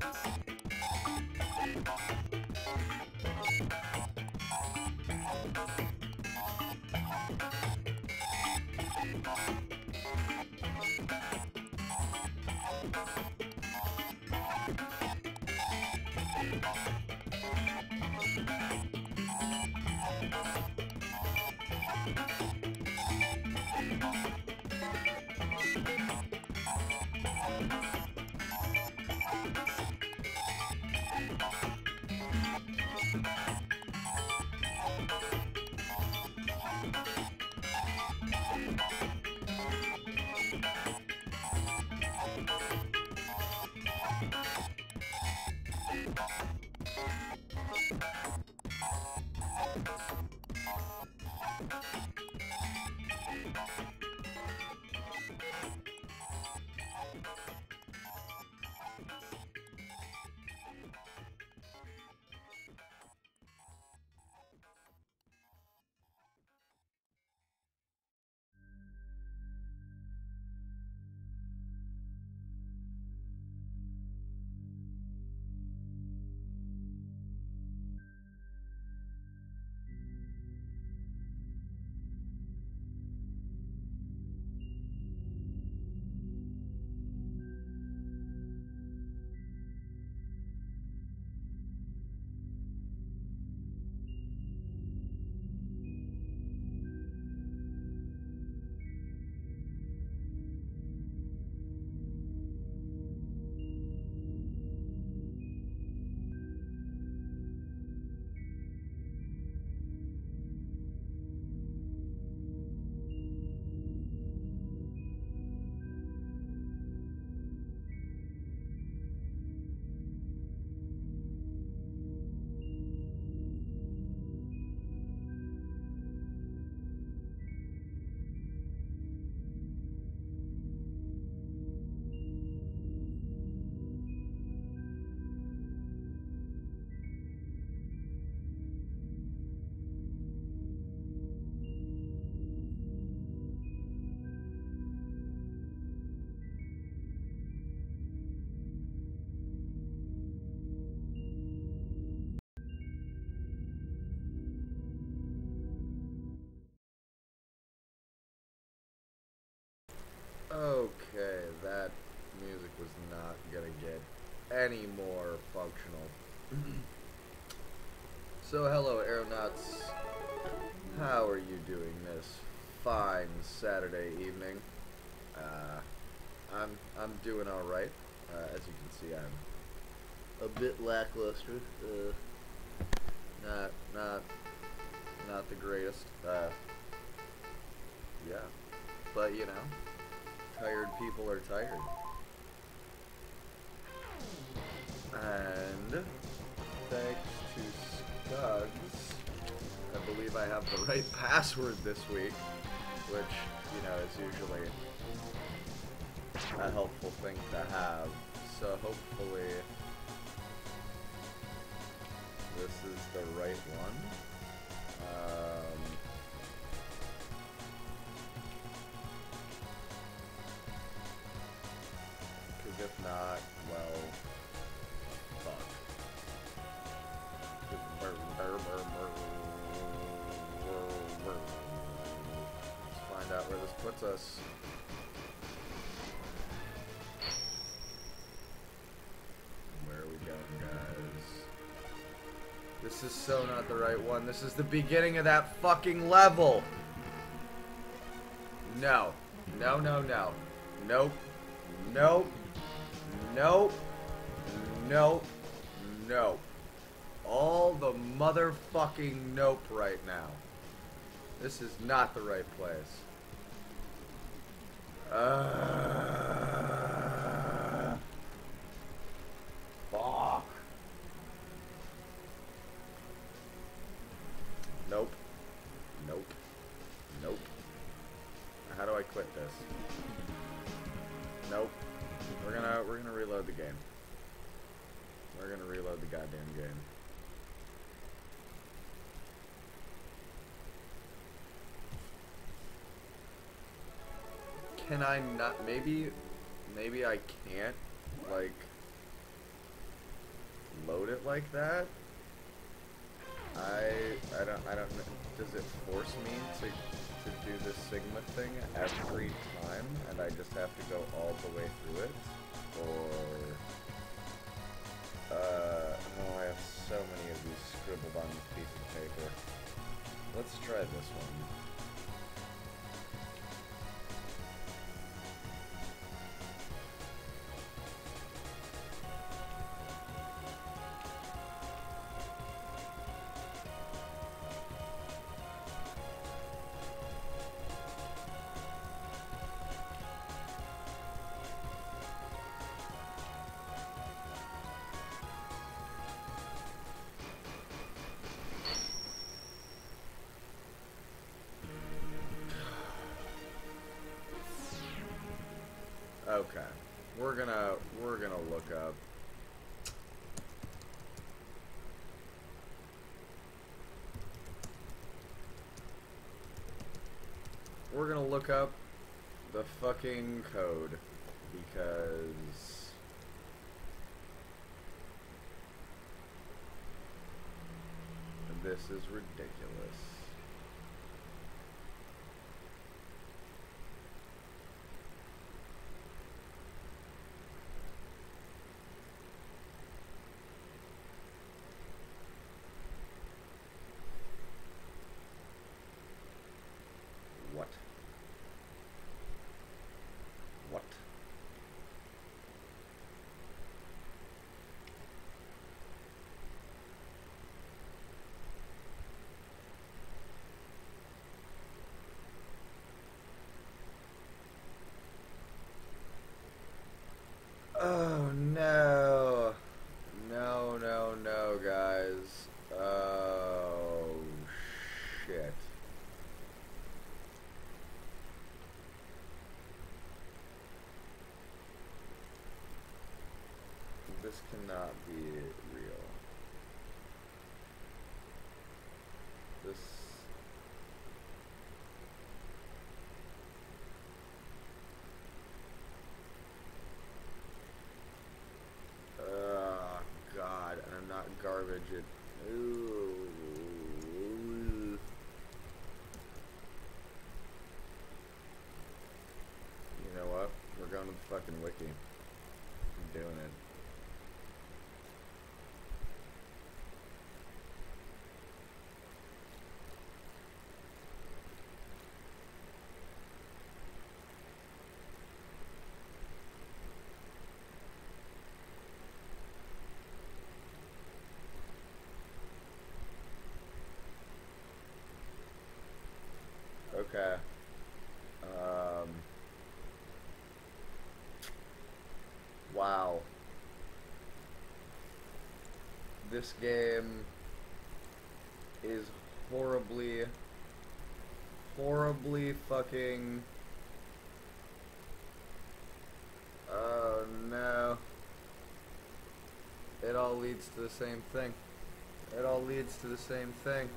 Thanks. Not gonna get any more functional. so, hello, aeronauts. How are you doing this fine Saturday evening? Uh, I'm I'm doing all right. Uh, as you can see, I'm a bit lackluster. Uh, not not not the greatest. Uh, yeah, but you know tired people are tired. And thanks to Scugs, I believe I have the right password this week, which, you know, is usually a helpful thing to have. So hopefully this is the right one. Right one. This is the beginning of that fucking level. No. No, no, no. Nope. Nope. Nope. Nope. Nope. All the motherfucking nope right now. This is not the right place. Uh, Can I not maybe maybe I can't like load it like that? I I don't I don't know. Does it force me to to do this Sigma thing every time, and I just have to go all the way through it, or uh, no? I have so many of these scribbled on this piece of paper. Let's try this one. Look up the fucking code because this is ridiculous. What? What? Oh no. No, no, no, guys. Oh shit. This cannot be real. This. Oh God, and I'm not garbage. It. Ooh. You know what? We're going to the fucking wiki. I'm doing it. Okay. Um. Wow. This game is horribly, horribly fucking. Oh no. It all leads to the same thing. It all leads to the same thing.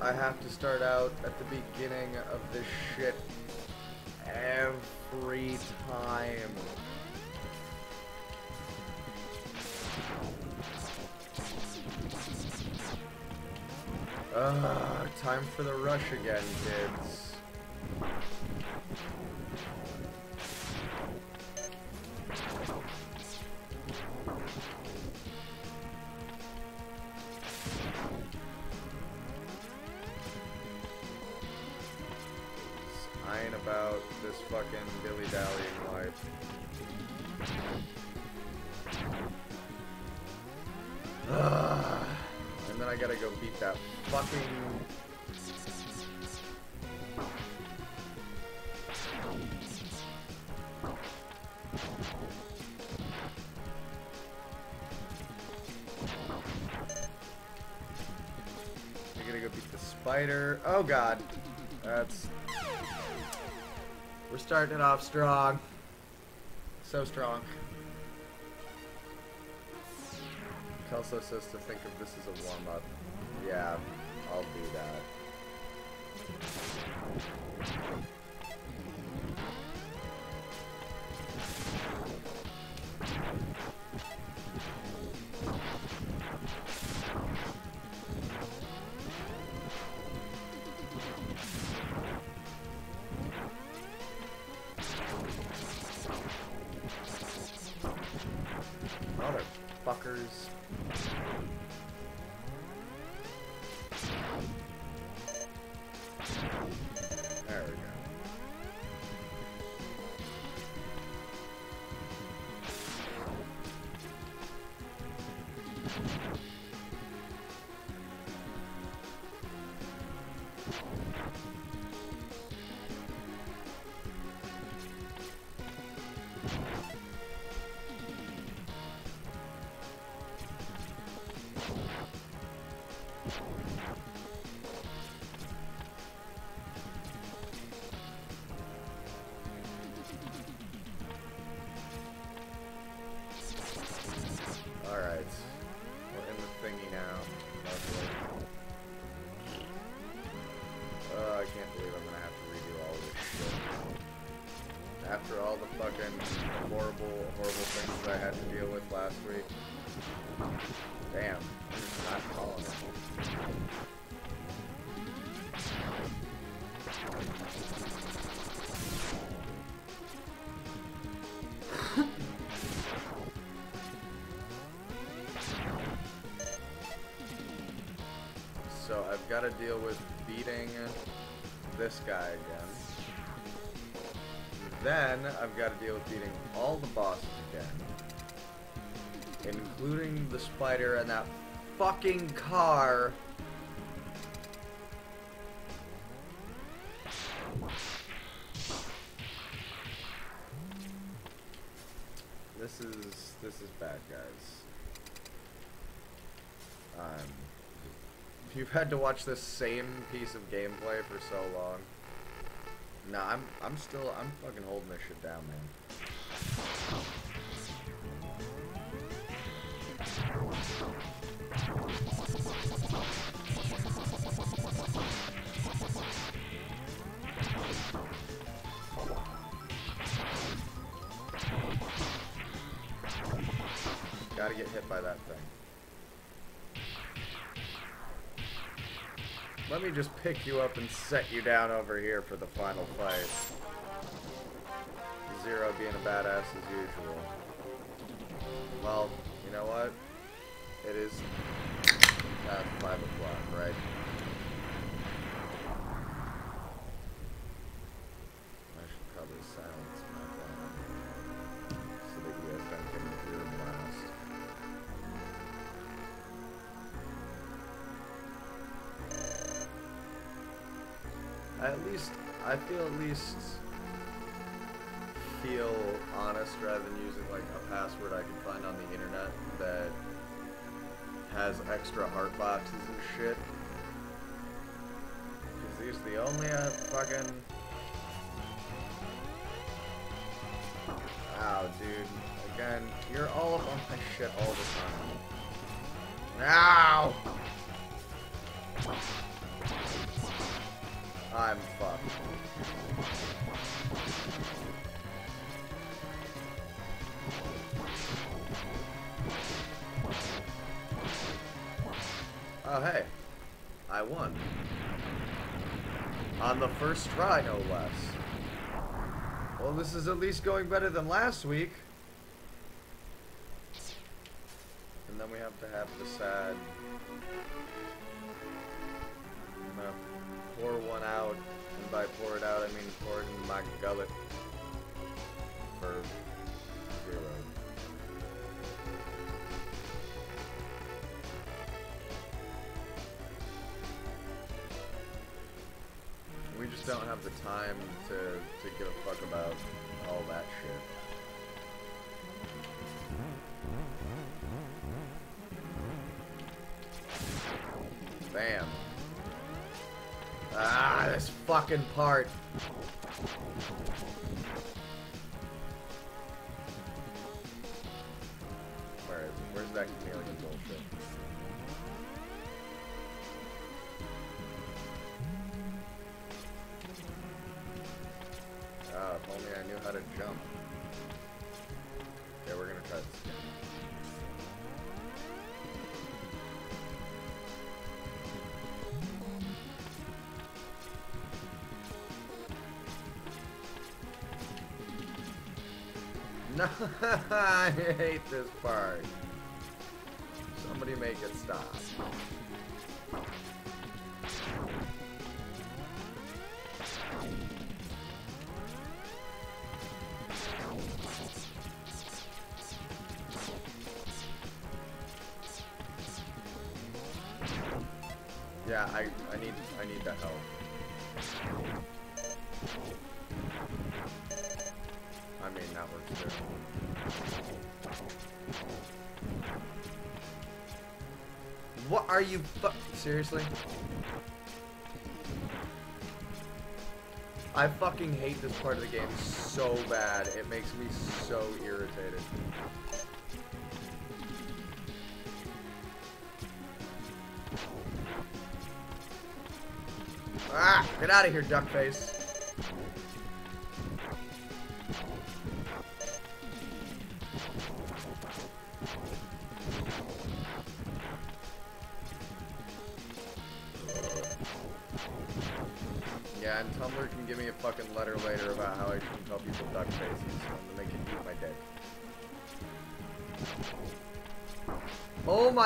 I have to start out at the beginning of this shit every time. Ugh, time for the rush again, kids. Starting it off strong. So strong. Kelso says to think of this as a warm-up. Yeah, I'll do that. So I've got to deal with beating this guy again. Then I've got to deal with beating all the bosses again. Including the spider and that fucking car. Had to watch this same piece of gameplay for so long. Nah, I'm I'm still I'm fucking holding this shit down, man. Pick you up and set you down over here for the final fight. Zero being a badass as usual. Well, you know what? It is past 5 o'clock, I feel at least feel honest rather than using like a password I can find on the internet that has extra heart boxes and shit. Cause these are the only uh, fucking. Ow, dude. Again, you're all up on my shit all the time. Ow! I'm fucked. Oh, hey. I won. On the first try, no less. Well, this is at least going better than last week. And then we have to have the sad... Pour one out, and by pour it out, I mean pour it in my gullet. For zero. We just don't have the time to, to give a fuck about all that shit. Bam. Fucking part. Where is it? Where's that chameleon bullshit? Ah, if only I knew how to jump. Hate this part. Somebody make it stop. Seriously? I fucking hate this part of the game so bad. It makes me so irritated. Ah! Get out of here, duckface.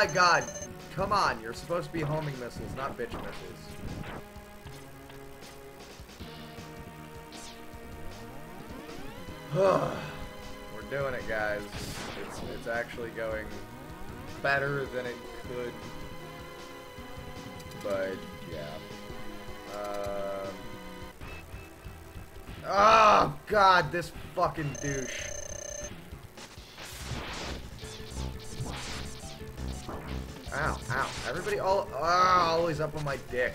My god! Come on, you're supposed to be homing missiles, not bitch missiles. We're doing it, guys. It's it's actually going better than it could. But yeah. Oh God, this fucking douche. Ow, ow. Everybody all oh, always up on my dick.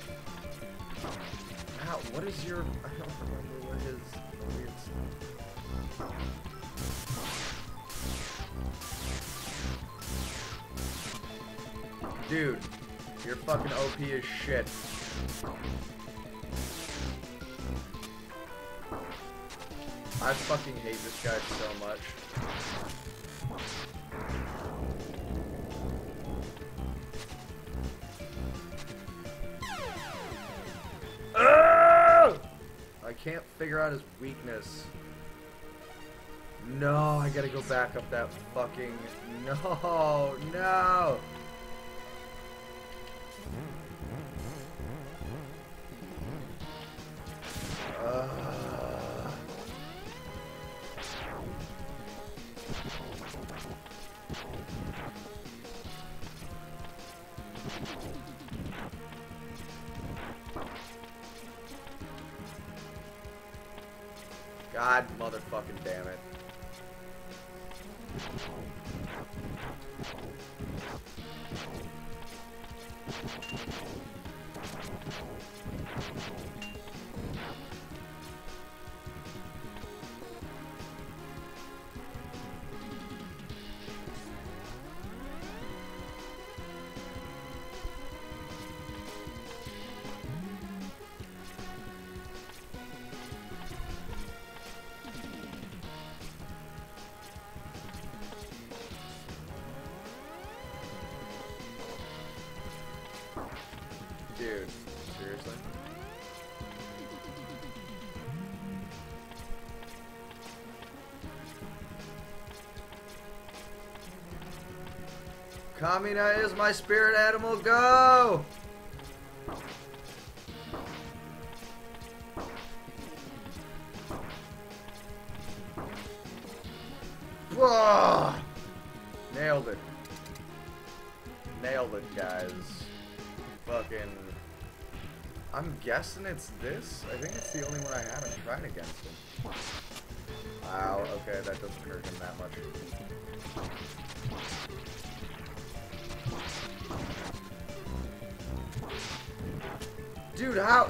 Ow, what is your I don't remember what his weird Dude, you're fucking OP as shit. I fucking hate this guy so much. I can't figure out his weakness. No, I gotta go back up that fucking... No, no! Ugh. God motherfucking damn it. Kamina is my spirit animal, go!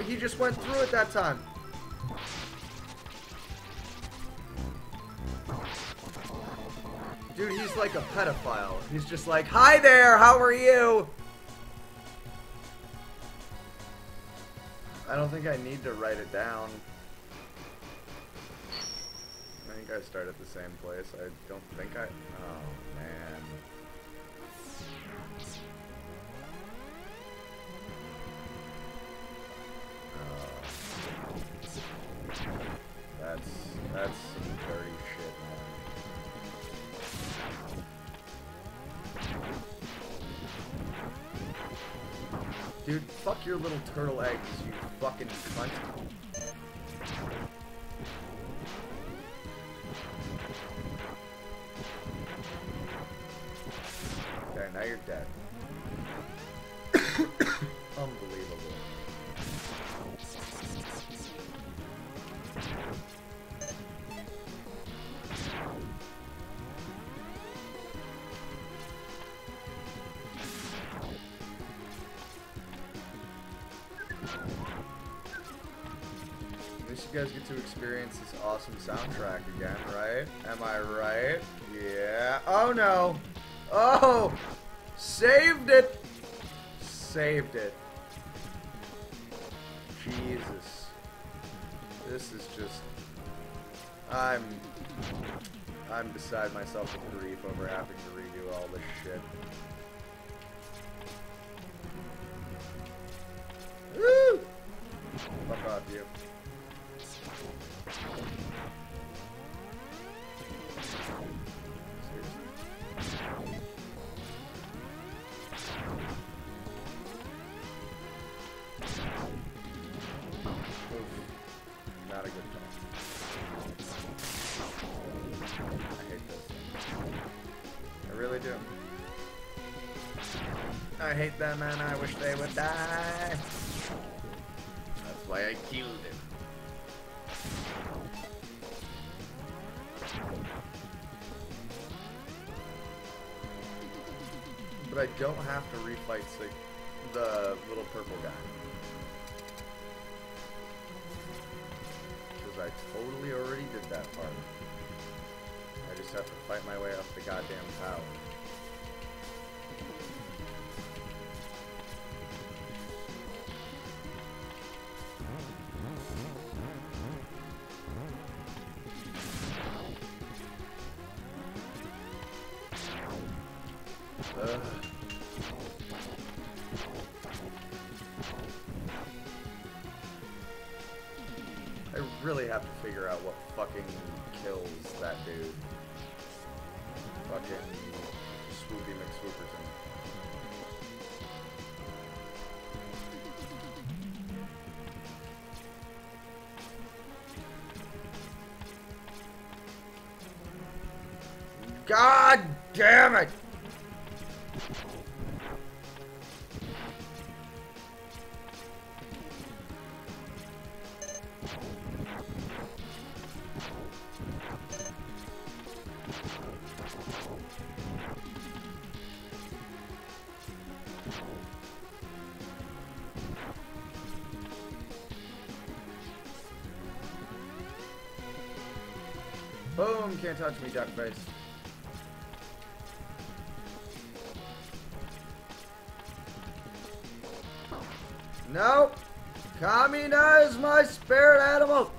He just went through it that time. Dude, he's like a pedophile. He's just like, Hi there, how are you? I don't think I need to write it down. I think I start at the same place. I don't think I... Oh, you guys get to experience this awesome soundtrack again, right? Am I right? Yeah. Oh no! Oh! Saved it! Saved it. Jesus. This is just... I'm... I'm beside myself with grief over having to redo all this shit. I hate them and I wish they would die. That's why I killed him. But I don't have to refight Sig the little purple guy. Because I totally already did that part. I just have to fight my way up the goddamn tower. Figure out what fucking kills that dude. Fucking Swoopy. God damn it! Boom! Can't touch me, duckface. Nope! Kamina is my spirit animal!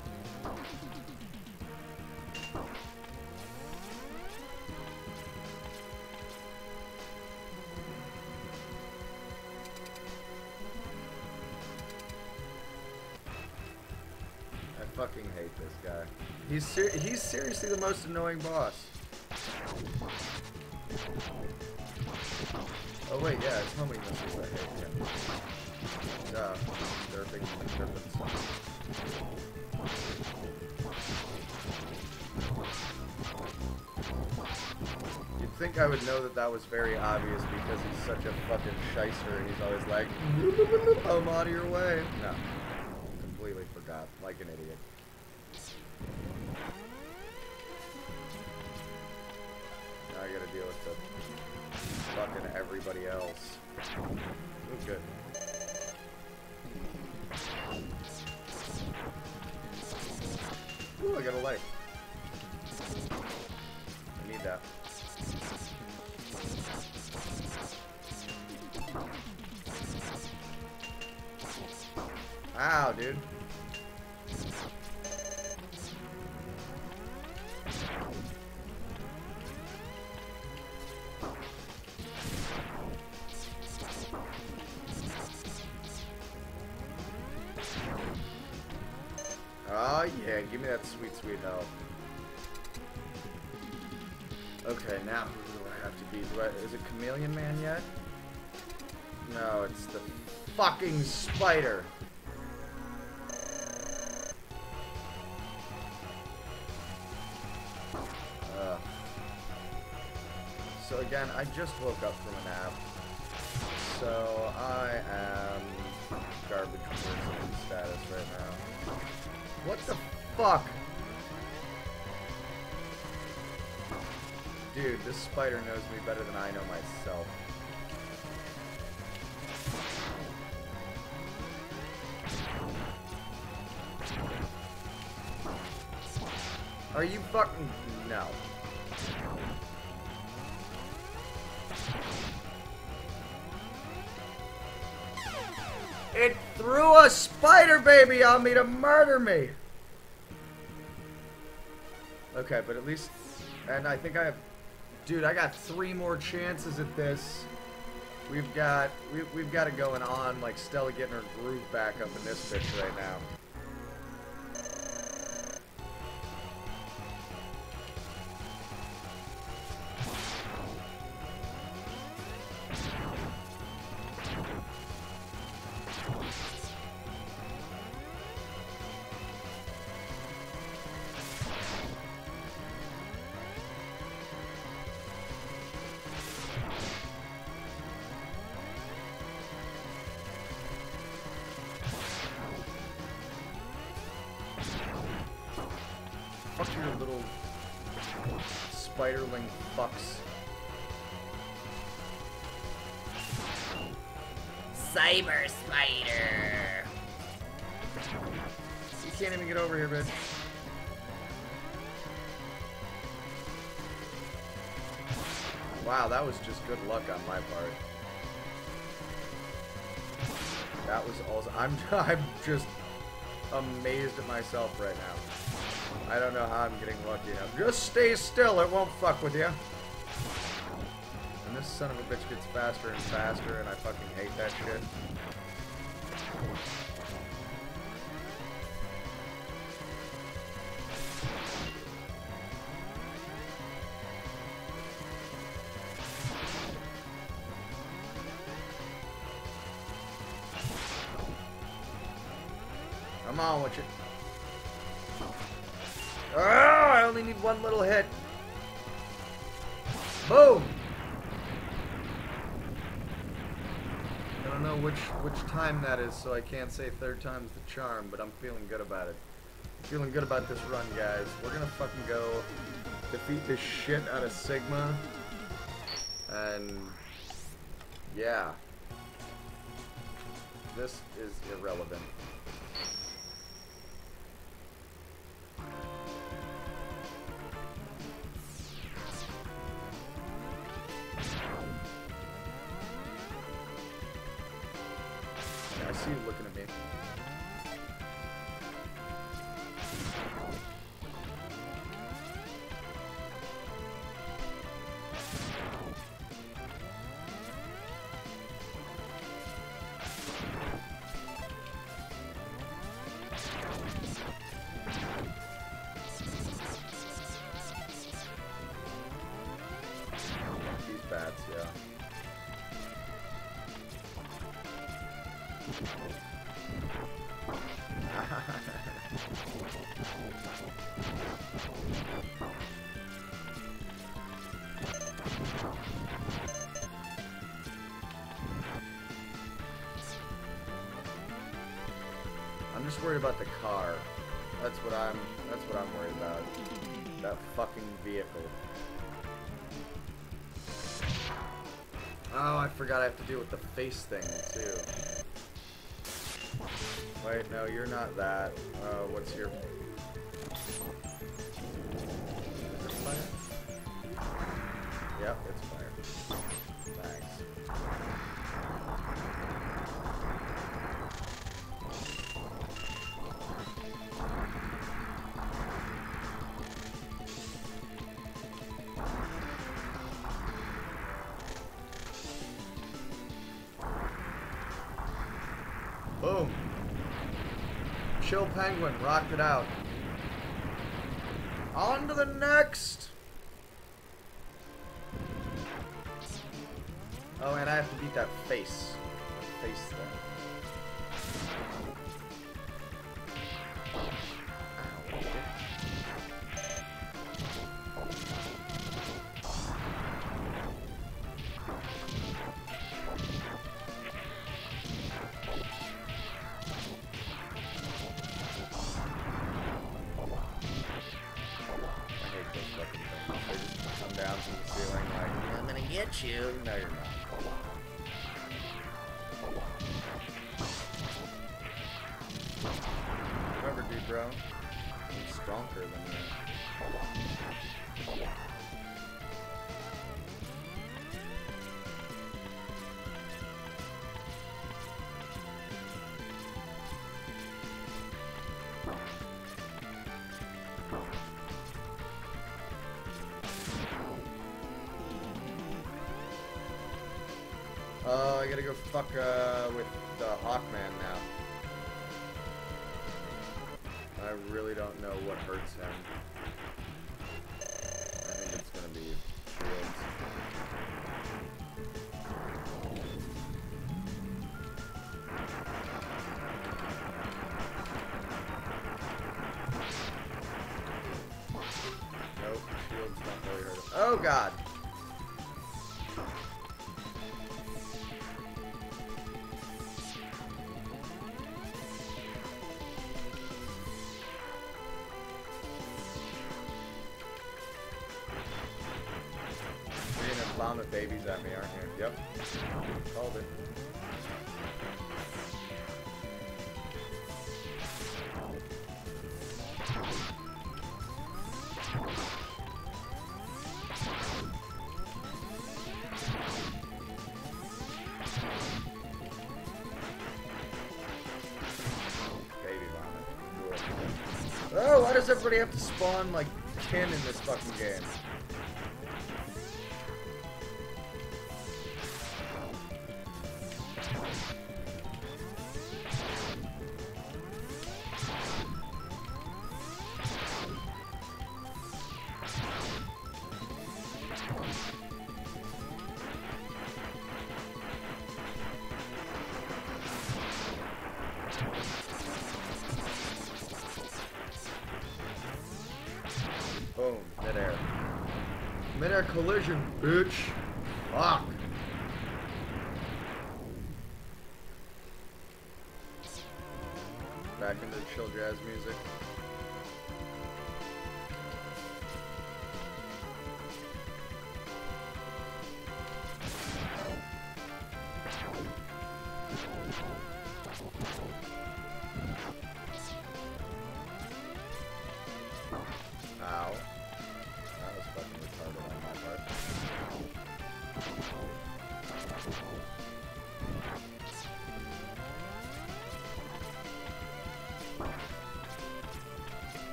I fucking hate this guy. He's ser seriously the most annoying boss. Oh wait, yeah, it's homing missiles I hate him. Duh, derping derping. You'd think I would know that that was very obvious because he's such a fucking shyster and he's always like, I'm out of your way. No, sweet help. Okay, now who do I have to be? Is it Chameleon Man yet? No, it's the fucking spider. Ugh. So again, I just woke up from a nap. So I am garbage person status right now. What the fuck? Dude, this spider knows me better than I know myself. Are you fucking... No. It threw a spider baby on me to murder me! Okay, but at least... And I think I have... Dude, I got three more chances at this. We've got... We, we've got it going on, like Stella getting her groove back up in this bitch right now. I'm. I'm just amazed at myself right now. I don't know how I'm getting lucky now. Just stay still. It won't fuck with you. And this son of a bitch gets faster and faster, and I fucking hate that shit. So I can't say third time's the charm, but I'm feeling good about it. Feeling good about this run, guys. We're gonna fucking go defeat the shit out of Sigma. And yeah. This is irrelevant. See you looking at me. Just worried about the car. That's what I'm that's what I'm worried about. That fucking vehicle. Oh, I forgot I have to deal with the face thing too. Wait, no, you're not that. Uh, what's your... Penguin rocked it out. Uh, I gotta go fuck uh, with the Hawkman now. I really don't know what hurts him. I think it's gonna be Shields. Nope, Shields not really hurt him. Oh god! everybody have to spawn like 10 in this fucking game?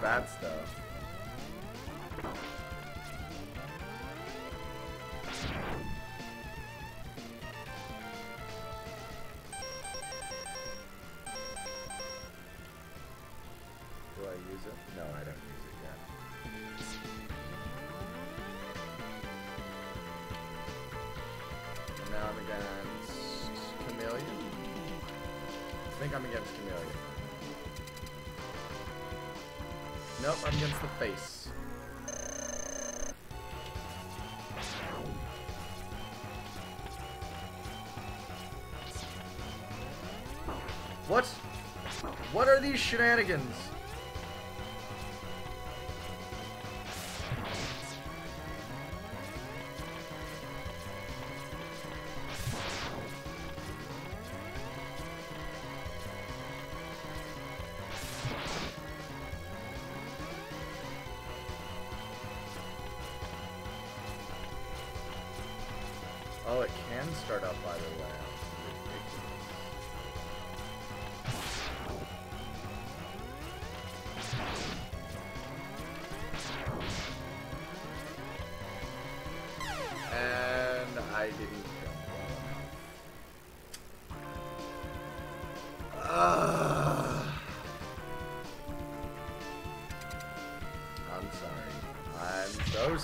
bad stuff. What are these shenanigans?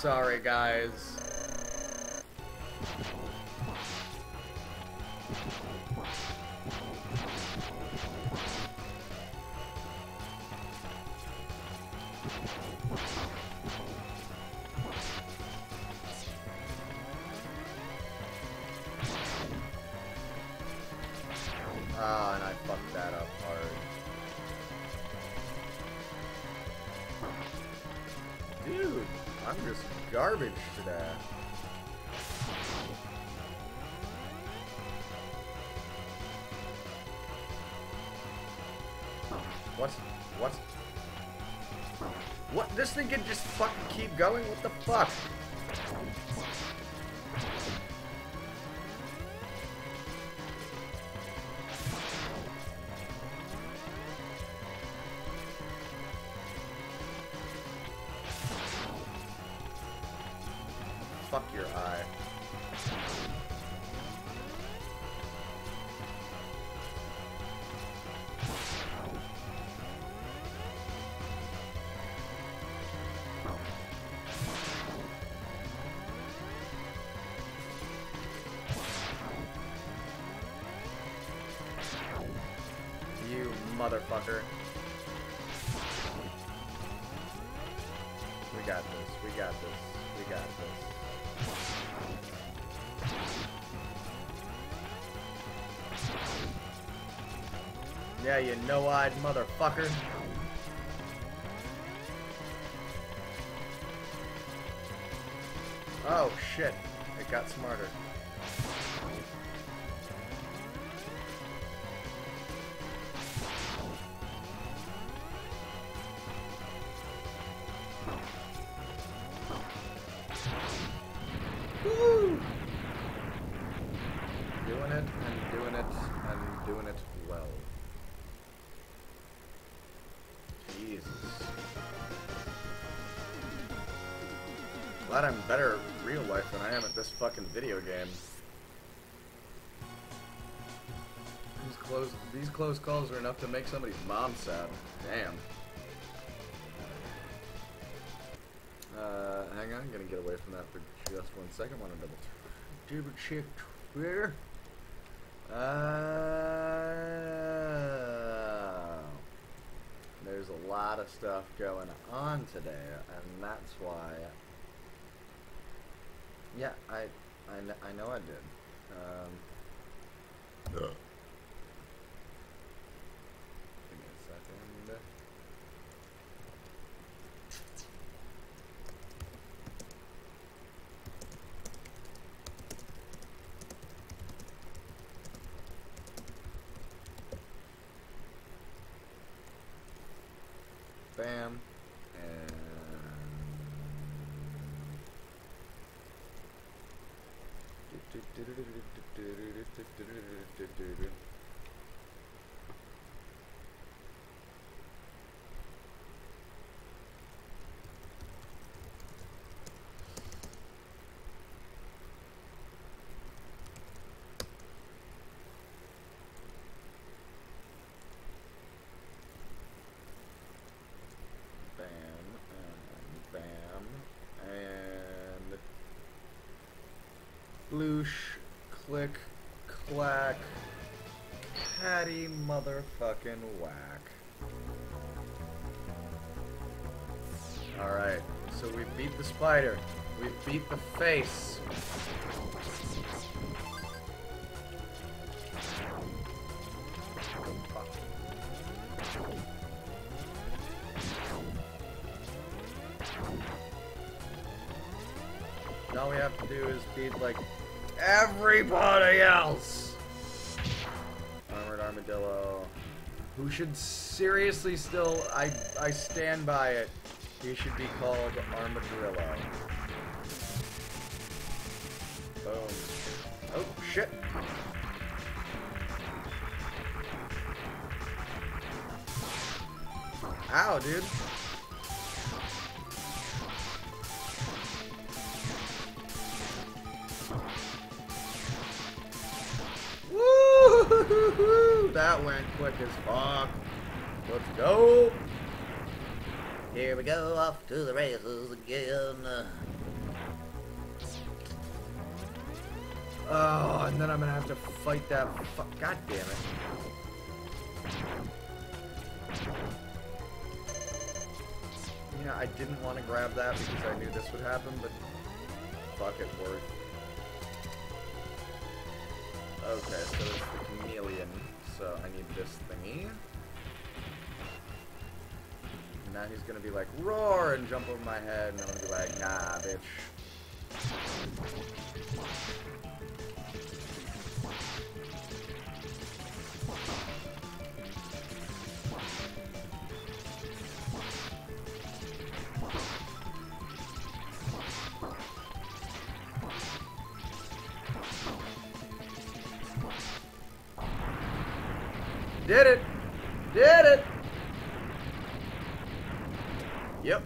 Sorry, guys. Going? What the? Fuck no-eyed motherfucker. Fucking video game. These close these close calls are enough to make somebody's mom sad. Damn. Uh, hang on, I'm gonna get away from that for just one second. Want to double double check Twitter. Uh, there's a lot of stuff going on today, and that's why. Yeah, I, I, know I did. Um, give me a second. Bam. And Bam, and bam, and bloosh, click, clack, patty motherfucking whack. Alright, so we beat the spider. We beat the face. All we have to do is beat like everybody else. Armored armadillo, who should seriously still, I I stand by it. He should be called Armadillo. Boom. Oh shit. Ow, dude. that went quick as fuck. Let's go. Here we go, off to the races again. Oh, and then I'm gonna have to fight that fuck. God damn it. You know, I didn't want to grab that because I knew this would happen, but fuck it, worked. Okay, so so I need this thingy. Now he's gonna be like, roar, and jump over my head, and I'm gonna be like, nah, bitch. Did it! Did it! Yep.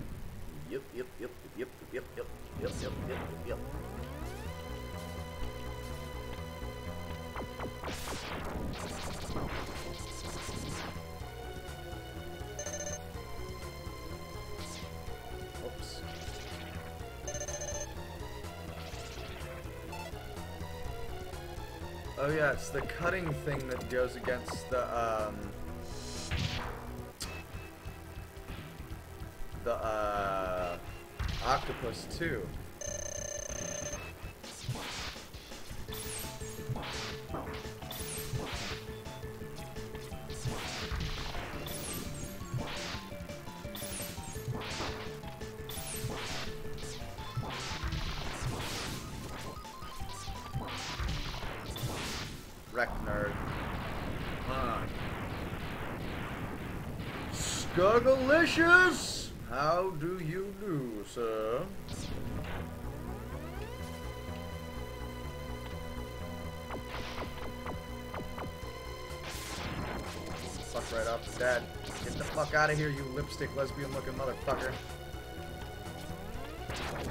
Yep, yep, yep, yep, yep, yep, yep, yep, yep, yep. Oops. Oh yeah, it's the cutting thing that goes against the um the uh octopus too. How do you do, sir? Fuck right off the dad. Get the fuck out of here, you lipstick lesbian looking motherfucker.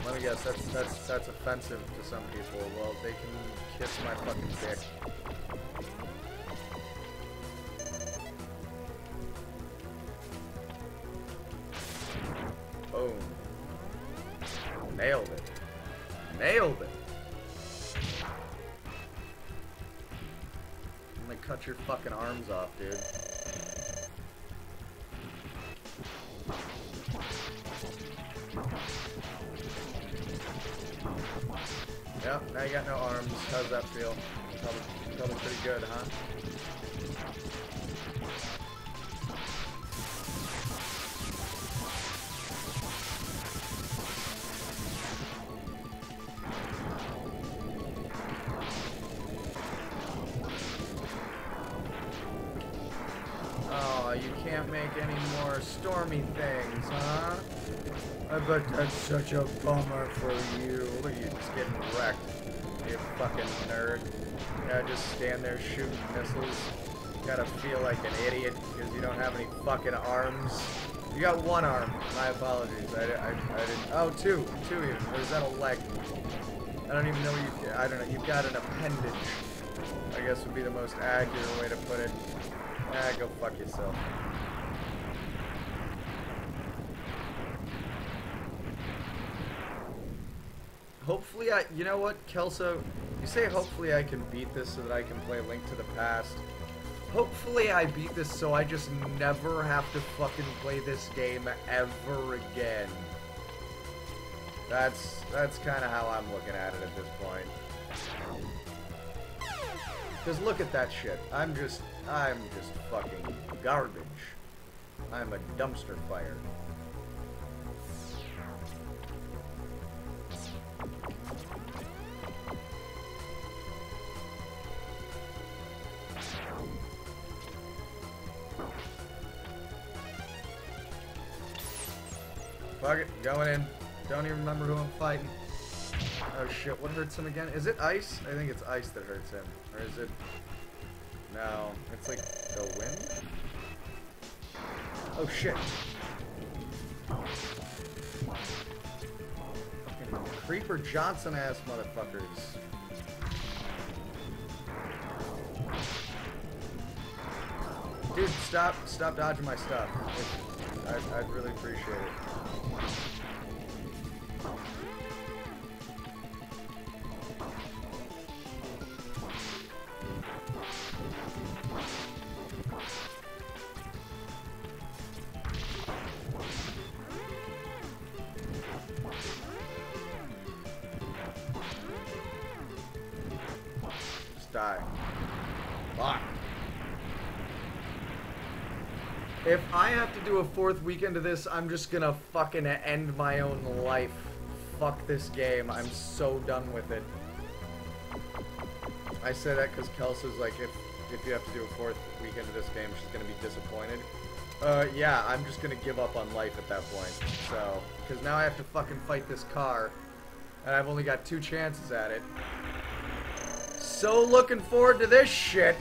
Let me guess, that's that's that's offensive to some people. Well, they can kiss my fucking dick. Now you got no arms. How's that feel? Probably, probably pretty good, huh? Such a bummer for you. Look at you just getting wrecked. You fucking nerd. Yeah, just stand there shooting missiles. You Gotta feel like an idiot because you don't have any fucking arms. You got one arm. My apologies. I, I, I didn't. Oh, two. Two even. Or is that a leg? I don't even know you. I don't know. You've got an appendage. I guess would be the most accurate way to put it. Ah, go fuck yourself. Hopefully I, you know what, Kelso, you say hopefully I can beat this so that I can play Link to the Past. Hopefully I beat this so I just never have to fucking play this game ever again. That's, that's kind of how I'm looking at it at this point. Because look at that shit. I'm just, I'm just fucking garbage. I'm a dumpster fire. Going in. Don't even remember who I'm fighting. Oh shit, what hurts him again? Is it ice? I think it's ice that hurts him. Or is it... No, it's like the wind? Oh shit. Fucking Creeper Johnson ass motherfuckers. Dude, stop, stop dodging my stuff. I'd, I'd really appreciate it. Weekend of this, I'm just gonna fucking end my own life. Fuck this game. I'm so done with it. I say that because Kelsa's like, if if you have to do a fourth weekend of this game, she's gonna be disappointed. Uh, yeah, I'm just gonna give up on life at that point. So, because now I have to fucking fight this car, and I've only got two chances at it. So looking forward to this shit.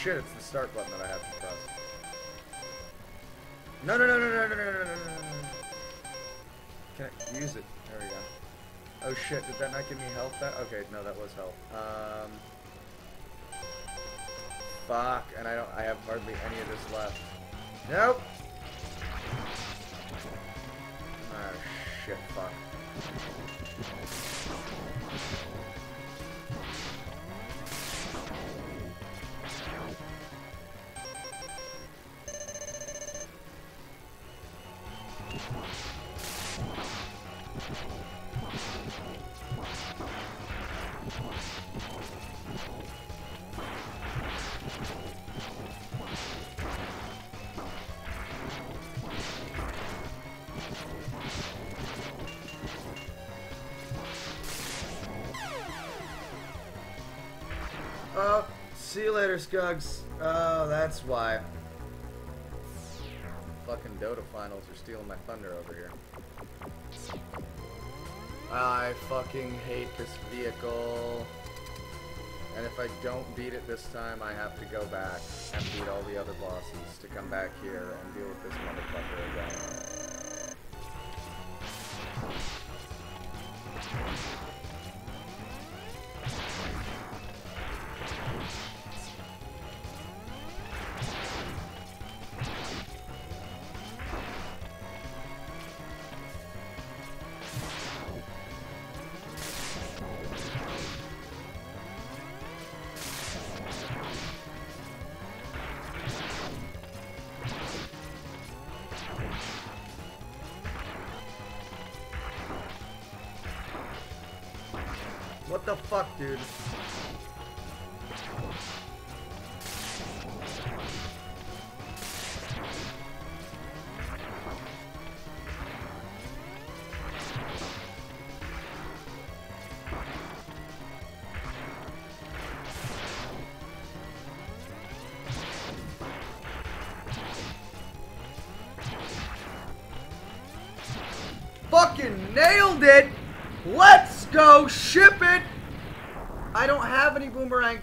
Shit, it's the start button that I have to press. No, no, no, no, no, no, no, no, no, no, no. Can I use it? There we go. Oh shit, did that not give me health back? Okay, no, that was health. Um... Fuck, and I don't, I have hardly any of this left. Nope! Ah, shit, fuck. Oh, that's why. Fucking Dota finals are stealing my thunder over here. I fucking hate this vehicle. And if I don't beat it this time, I have to go back and beat all the other bosses to come back here and deal with this motherfucker again. The fuck, dude?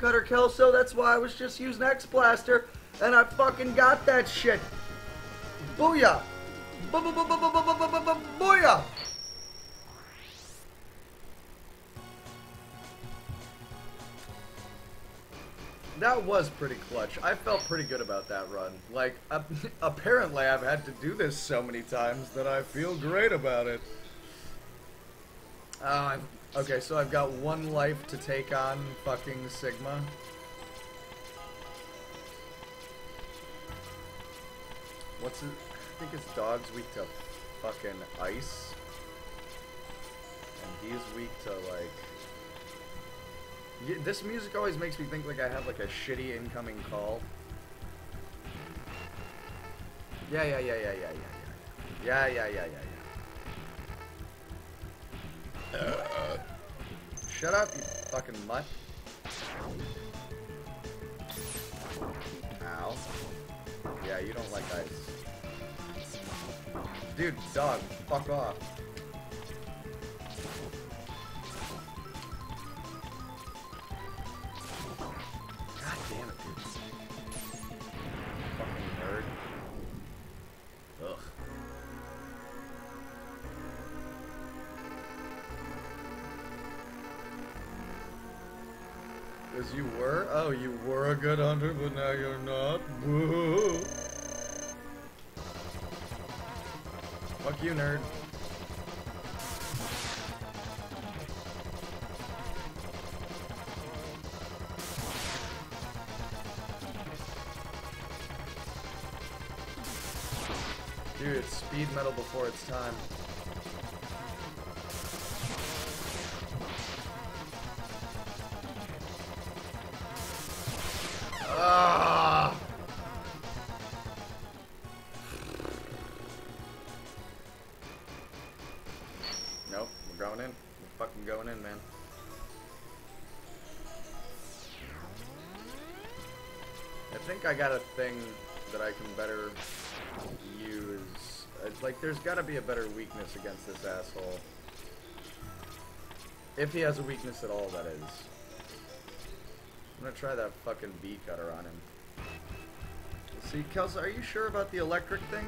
Cutter Kelso, that's why I was just using X Blaster, and I fucking got that shit. Booyah! Booyah! That was pretty clutch. I felt pretty good about that run. Like, apparently I've had to do this so many times that I feel great about it. Uh, okay, so I've got one life to take on fucking Sigma. What's it? I think his dog's weak to fucking ice. And he's weak to like... Y- This music always makes me think like I have like a shitty incoming call. Yeah, yeah, yeah, yeah, yeah, yeah, yeah. Yeah, yeah, yeah, yeah, Shut up, you fucking mutt. Ow. Yeah, you don't like ice. Dude, dog, fuck off. You were? Oh, you were a good hunter, but now you're not. Boo! Fuck you, nerd. Dude, speed metal before its time. Be a better weakness against this asshole. If he has a weakness at all, that is. I'm gonna try that fucking bee cutter on him. See, Kelsa, are you sure about the electric thing?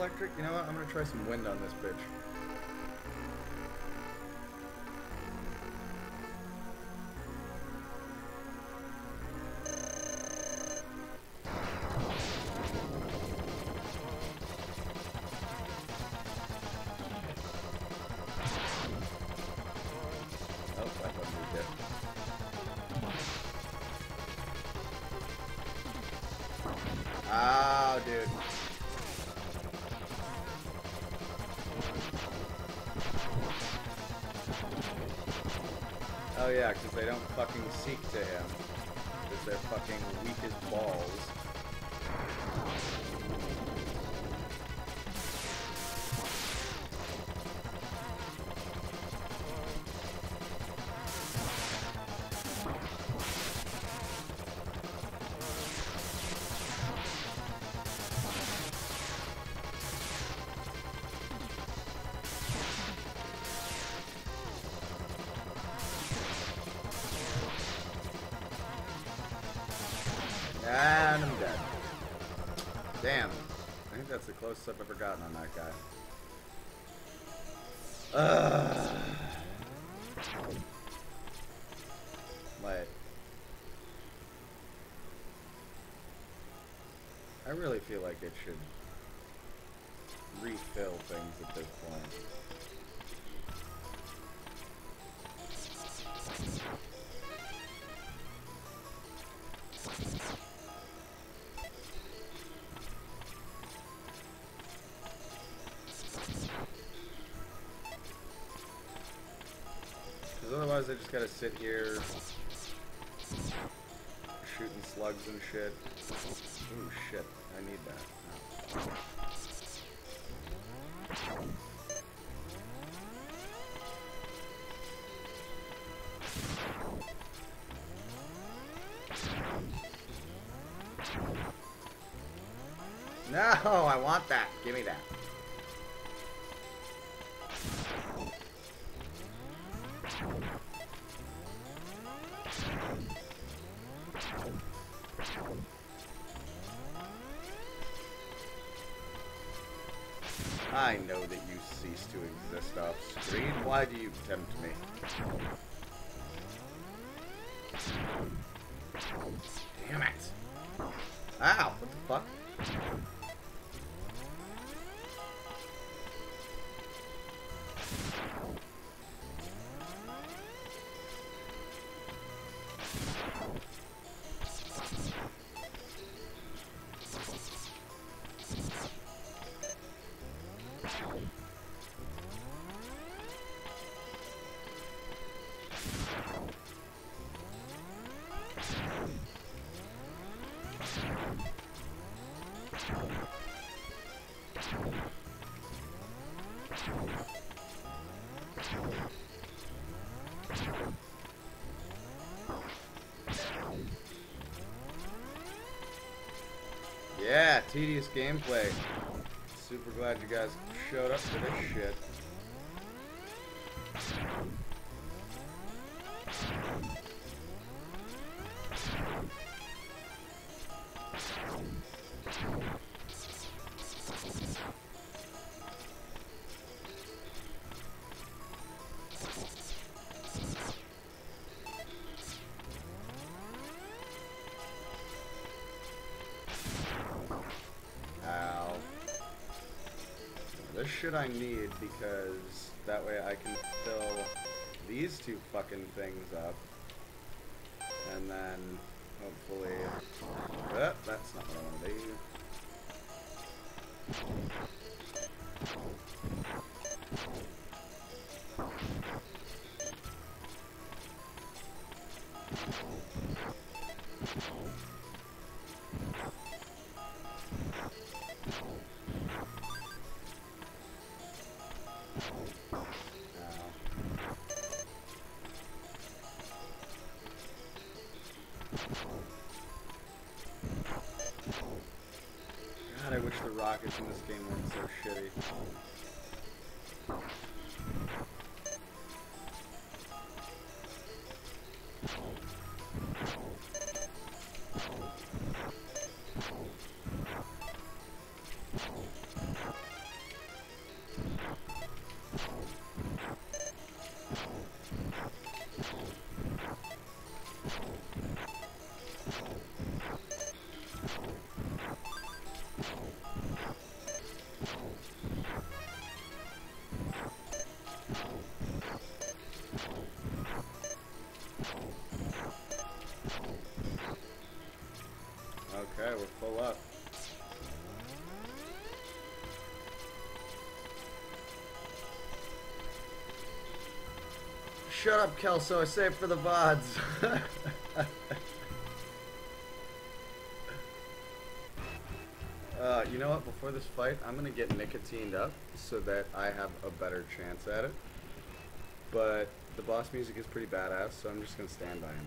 Electric? You know what? I'm gonna try some wind on this bitch. Because they don't fucking seek to him. Because they're fucking weak as balls. I've ever gotten on that guy. Ugh. Like, I really feel like it should refill things at this point. Because otherwise I just gotta sit here shooting slugs and shit. Ooh, shit. I need that. Oh. No, I want that. Give me that. Yeah, tedious gameplay. Super glad you guys showed up for this shit. I need because that way I can fill these two fucking things up. And then hopefully... Uh, that's not what I want to do. Rockets in this game weren't so shitty. Shut up, Kelso. I saved for the VODs. uh, you know what? Before this fight, I'm going to get nicotined up so that I have a better chance at it. But the boss music is pretty badass, so I'm just going to stand by him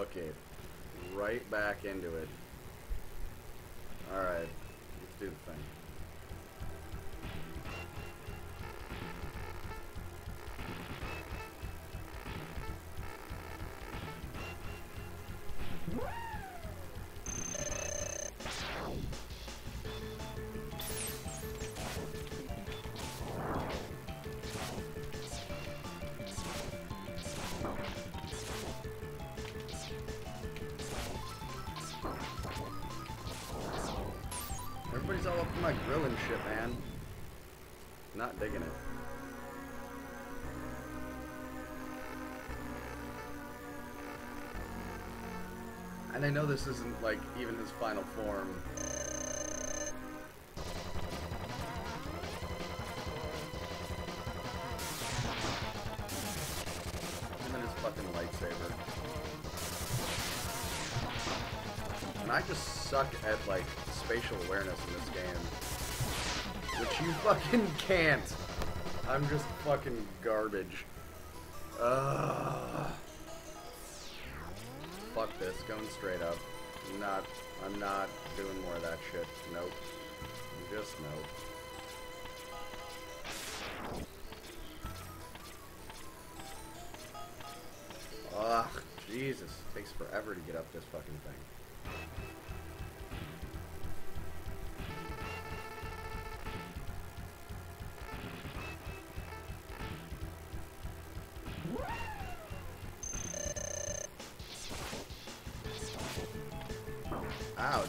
Okay, right back into it. Alright, let's do the thing. Digging it. And I know this isn't like even his final form. And then his fucking lightsaber. And I just suck at like spatial awareness in this game. Which you fucking can't. I'm just fucking garbage. Ugh. Fuck this, going straight up. I'm not, I'm not doing more of that shit. Nope. Just nope. Ugh, Jesus. Takes forever to get up this fucking thing.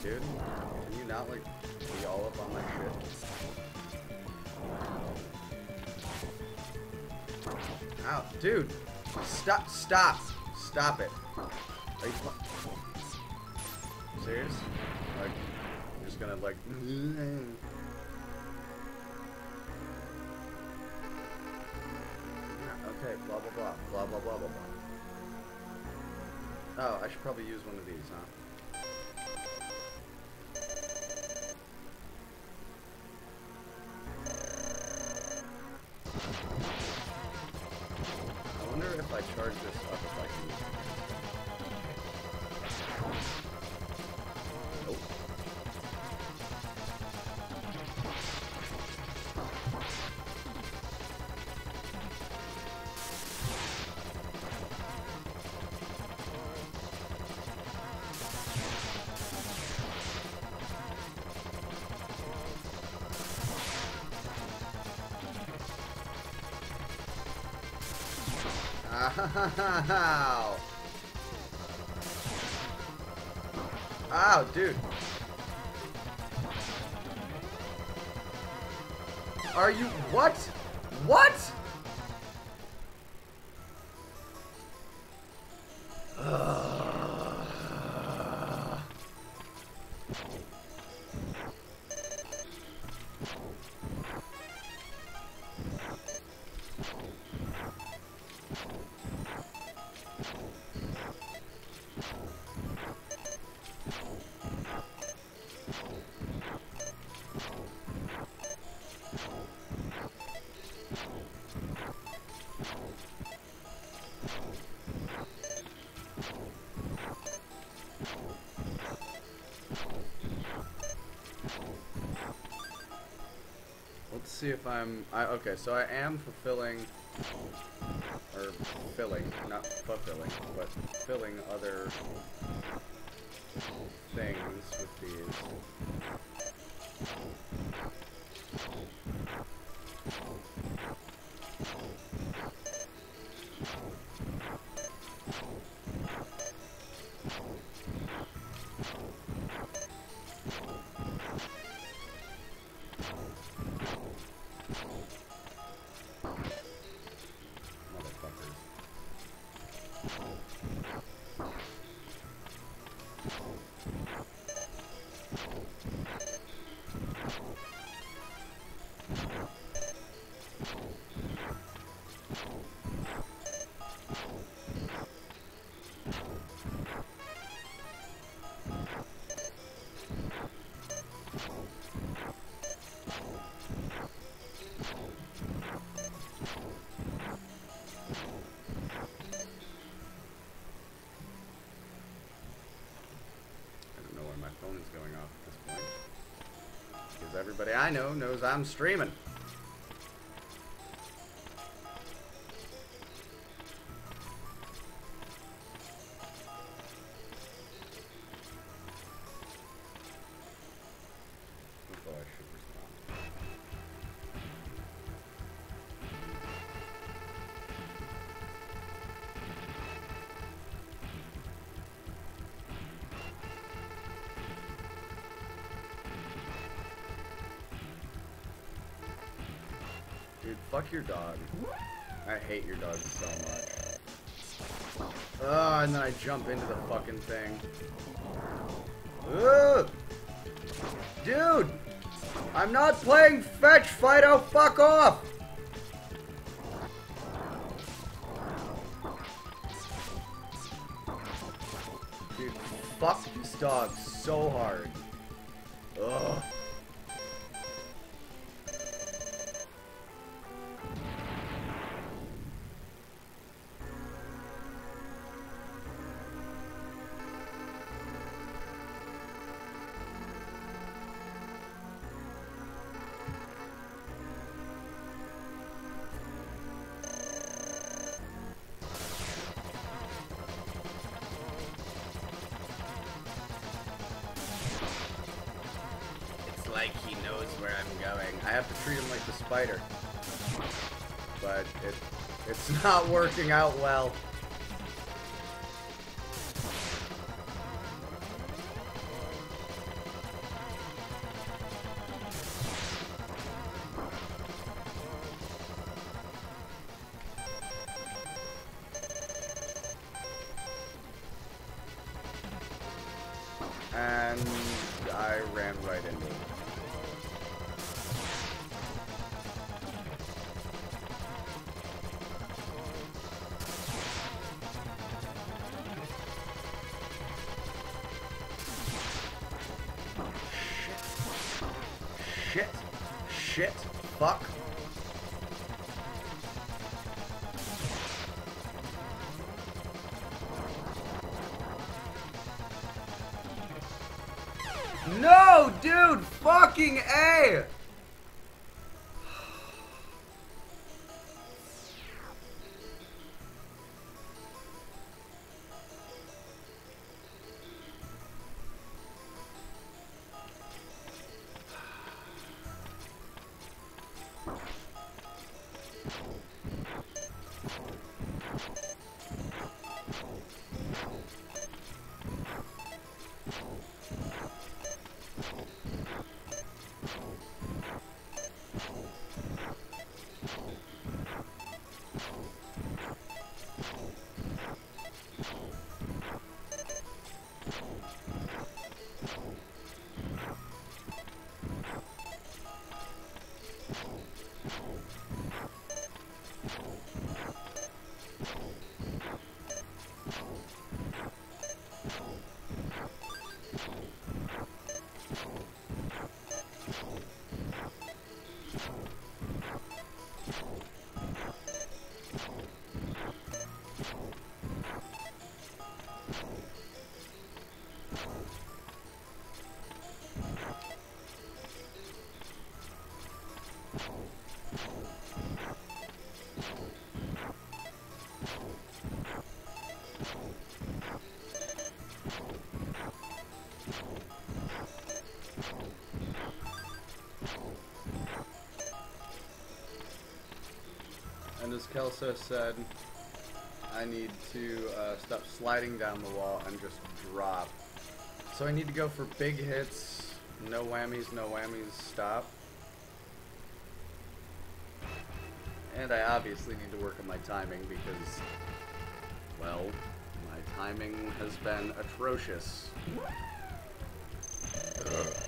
Dude. Can you not, like, be all up on my shit? Ow, dude. Stop, stop. Stop it. Are you serious? Like, you're just gonna, like... Okay, blah, blah, blah. Blah, blah, blah, blah, blah. Oh, I should probably use one of these, huh? Ow! Ow, dude. Are you what? What? I, okay, so I am fulfilling, or filling, not fulfilling, but filling other things with these. because everybody I know knows I'm streaming. Your dog. I hate your dog so much. Oh, and then I jump into the fucking thing. Ugh! Dude! I'm not playing fetch, Fido! Fuck off! Dude, fuck this dog so hard. Working out well. you And as Kelso said, I need to uh, stop sliding down the wall and just drop. So I need to go for big hits, no whammies, no whammies, stop. And I obviously need to work on my timing because, well, my timing has been atrocious.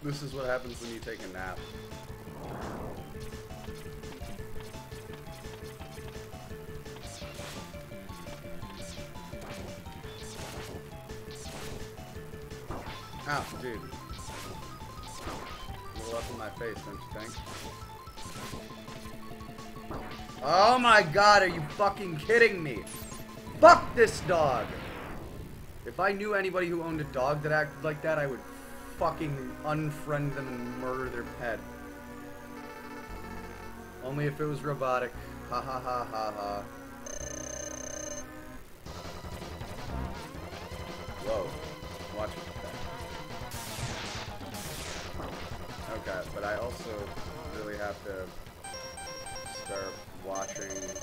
This is what happens when you take a nap. Dude. A little up in my face, don't you think? Oh my god, are you fucking kidding me? Fuck this dog! If I knew anybody who owned a dog that acted like that, I would fucking unfriend them and murder their pet. Only if it was robotic. Ha ha ha ha ha. Really have to start watching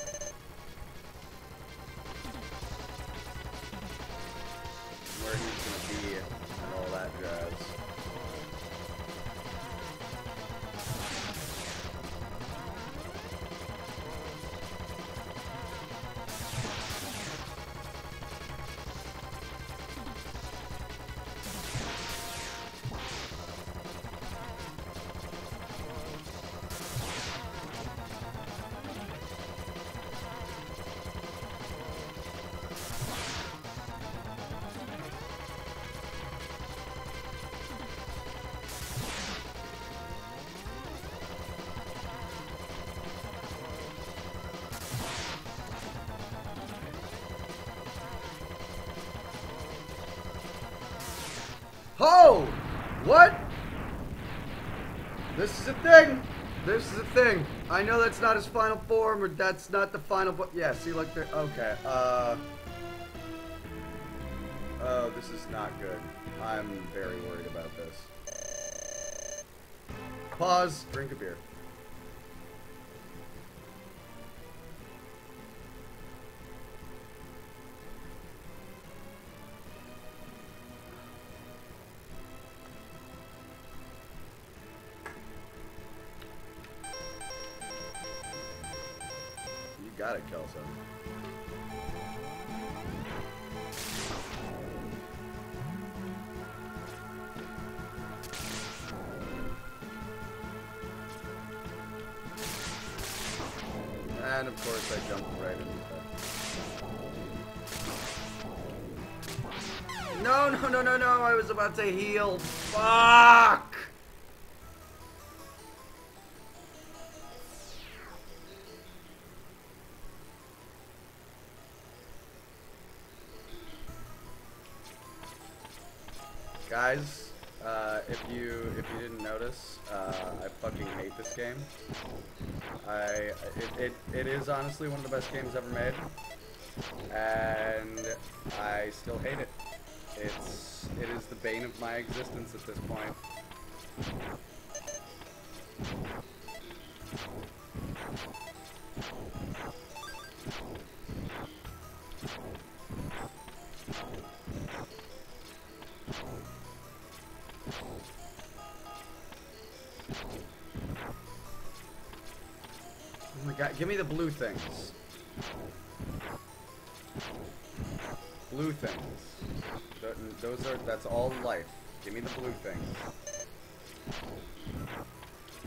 Oh! What? This is a thing! This is a thing. I know that's not his final form, or that's not the final, but yeah, see, like, there, okay, uh... Oh, this is not good. I'm very worried about this. Pause, drink a beer. About to heal. Fuck! Guys, uh, if you if you didn't notice, uh, I fucking hate this game. I it, it it is honestly one of the best games ever made, my existence at this point. Oh my god, give me the blue things. Blue things. Th- Those are, that's all life. Give me the blue things.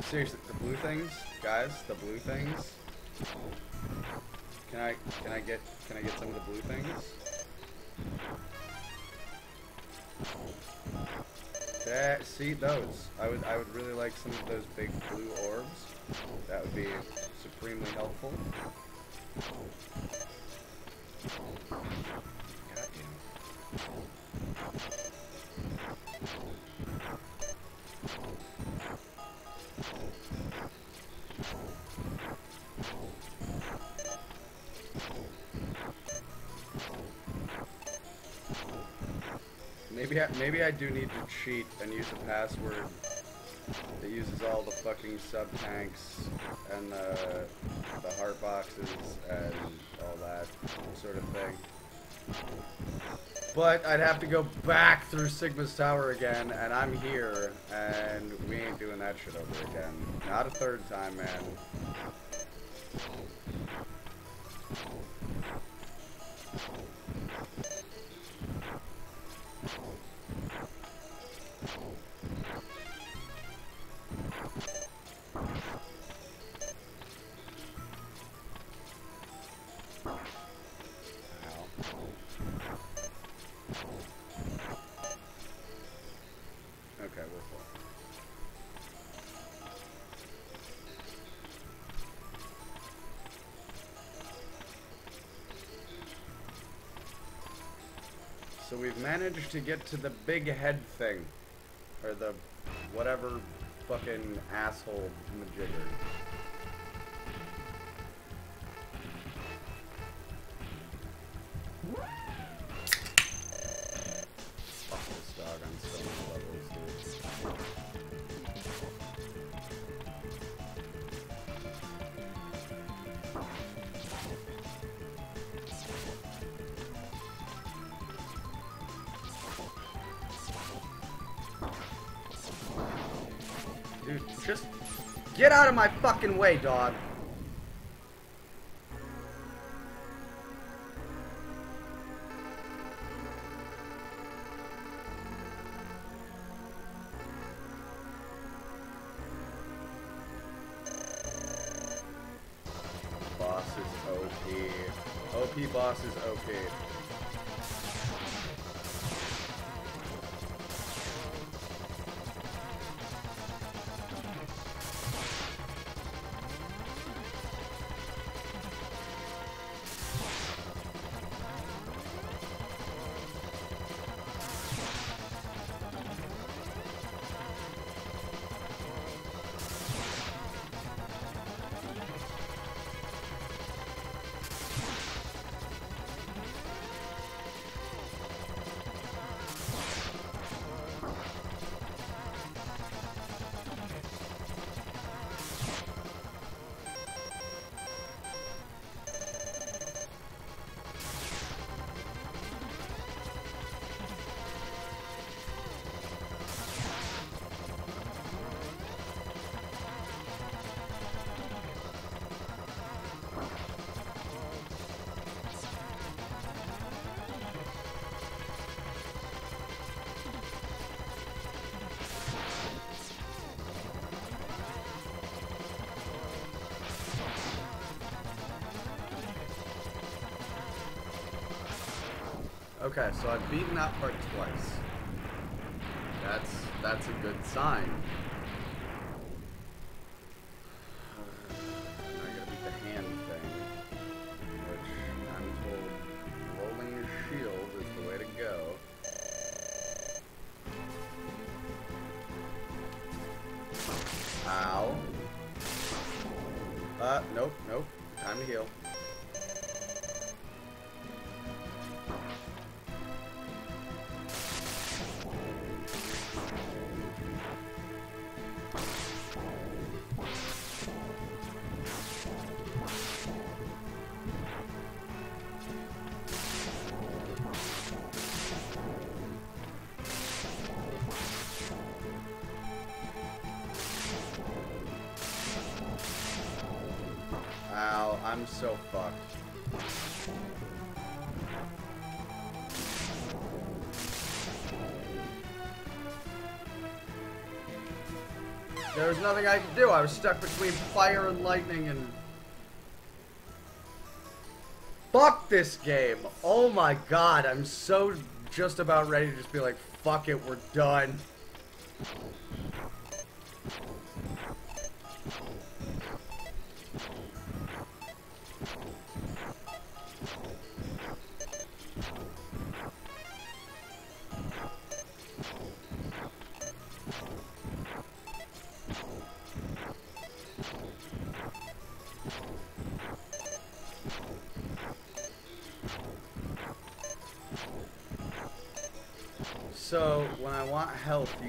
Seriously, the blue things? Guys, the blue things? Can I, can I get, can I get some of the blue things? That, see those. I would I would really like some of those big blue orbs. That would be supremely helpful. Maybe I, do need to cheat and use a password that uses all the fucking sub tanks and the the heart boxes and all that sort of thing. But I'd have to go back through Sigma's tower again, and I'm here, and we ain't doing that shit over again. Not a third time, man. Managed to get to the big head thing. Or the whatever fucking asshole majigger. Fucking way, dog. Okay, so I've beaten that part twice. That's that's a good sign. I'm so fucked. There was nothing I could do. I was stuck between fire and lightning and... Fuck this game! Oh my god, I'm so just about ready to just be like, fuck it, we're done.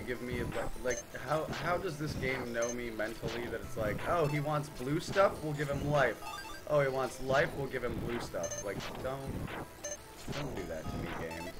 Give me like, like how how does this game know me mentally that it's like, oh, he wants blue stuff, we'll give him life. Oh, he wants life, we'll give him blue stuff. Like don't don't do that to me, game.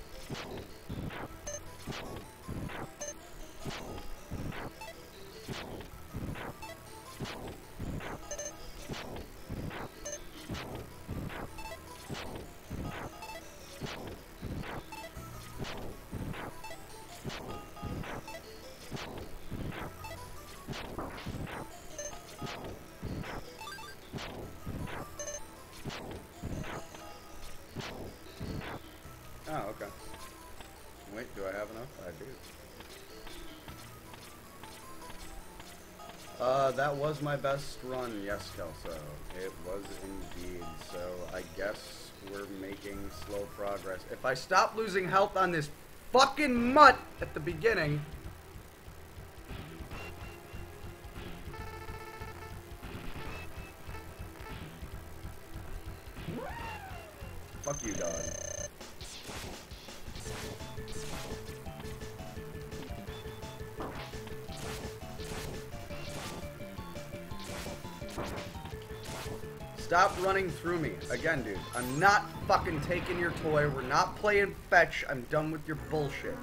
Was my best run, yes, Kelso. It was indeed. So I guess we're making slow progress. If I stop losing health on this fucking mutt at the beginning. Again, dude. I'm not fucking taking your toy. We're not playing fetch. I'm done with your bullshit.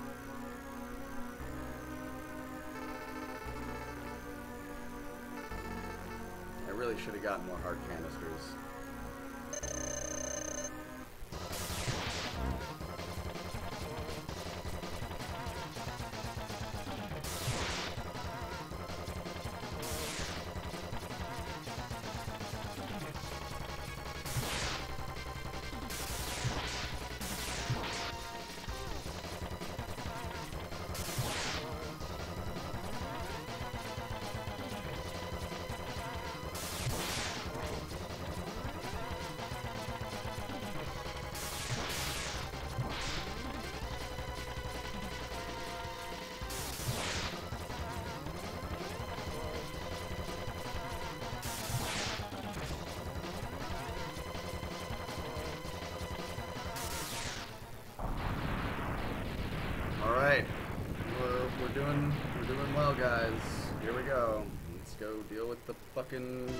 Fucking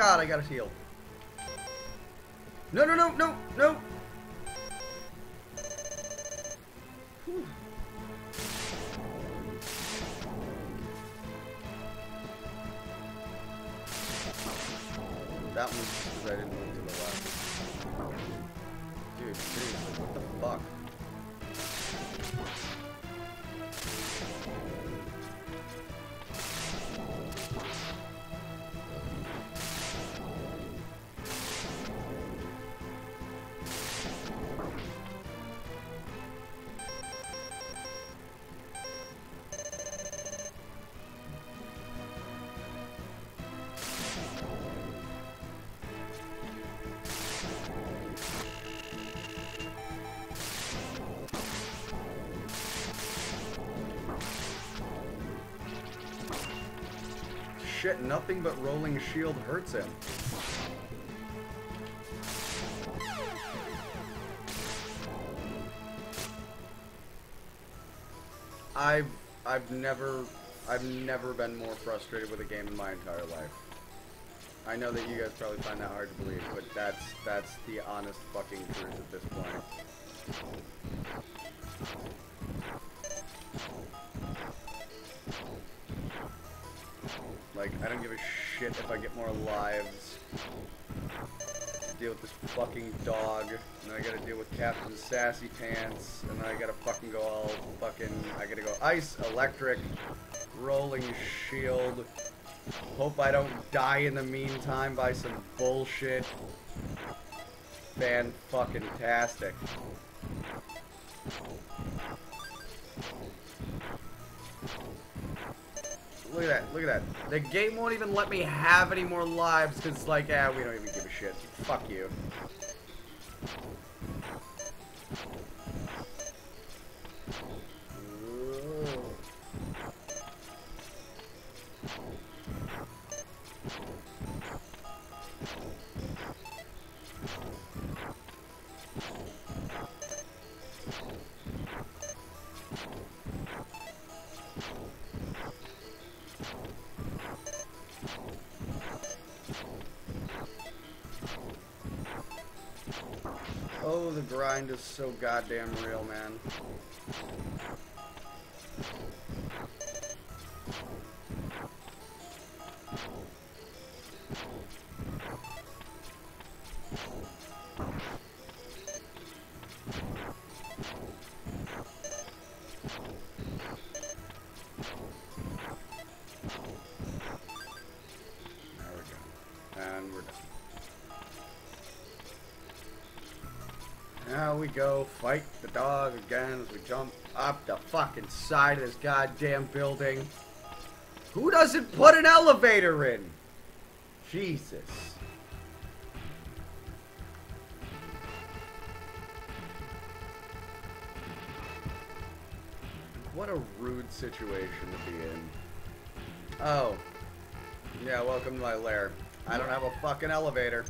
god, I gotta heal. No, nothing but rolling shield hurts him. I've I've never I've never been more frustrated with a game in my entire life. I know that you guys probably find that hard to believe, but that's that's the honest fucking truth at this point. Like, I don't give a shit if I get more lives. Deal with this fucking dog, and I gotta deal with Captain Sassy Pants, and I gotta fucking go all fucking. I gotta go ice, electric, rolling shield. Hope I don't die in the meantime by some bullshit. Fan fucking tastic. Look at that, look at that. The game won't even let me have any more lives because like, ah, we don't even give a shit. Fuck you. Grind is so goddamn real, man. Go fight the dog again as we jump up the fucking side of this goddamn building. Who doesn't put an elevator in? Jesus. What a rude situation to be in. Oh. Yeah, welcome to my lair. I don't have a fucking elevator.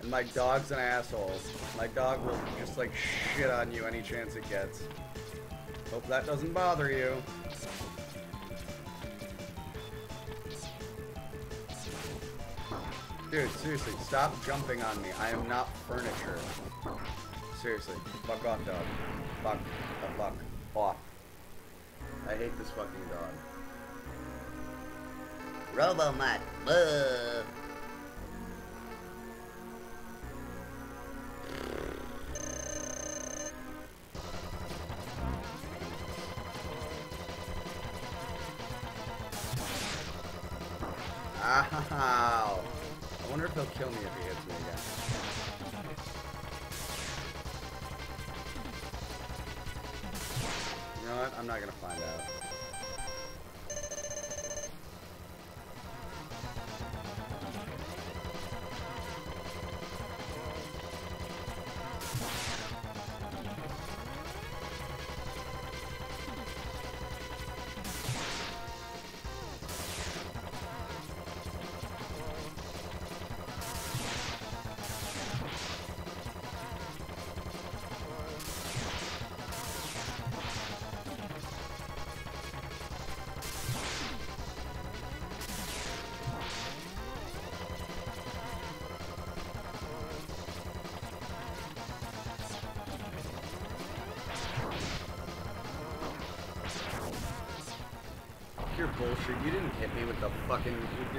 And my dog's an asshole. My dog will just like shit on you any chance it gets. Hope that doesn't bother you. Dude, seriously, stop jumping on me. I am not furniture. Seriously, fuck off, dog. Fuck. The fuck off. I hate this fucking dog. Robomutt. Boo. Ow! I wonder if he'll kill me if he hits me again. You know what? I'm not gonna find out.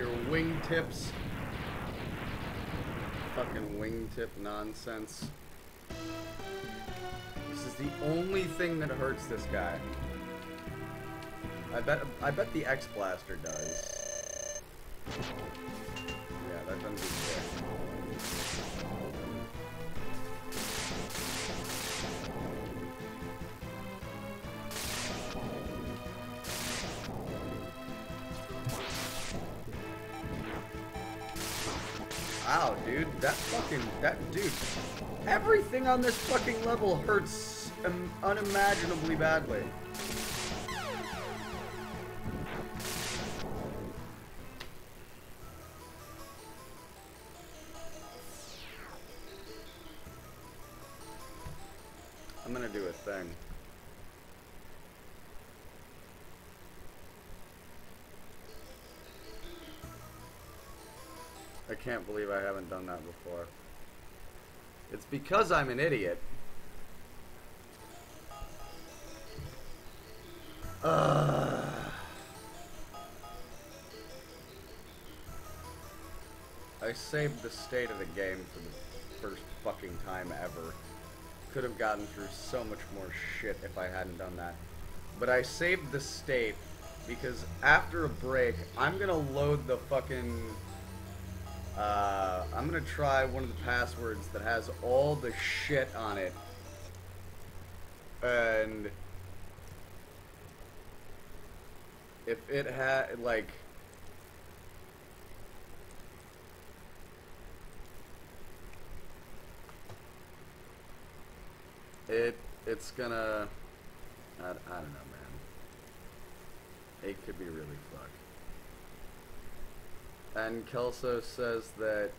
Your wingtips. Fucking wingtip nonsense. This is the only thing that hurts this guy. I bet I bet the X Blaster does. Everything on this fucking level hurts unimaginably badly. I'm gonna do a thing. I can't believe I haven't done that before. It's because I'm an idiot. I saved the state of the game for the first fucking time ever. Could have gotten through so much more shit if I hadn't done that. But I saved the state because after a break, I'm gonna load the fucking uh, I'm gonna try one of the passwords that has all the shit on it. And if it had like it it's gonna I, I don't know man it could be really fucked and Kelso says that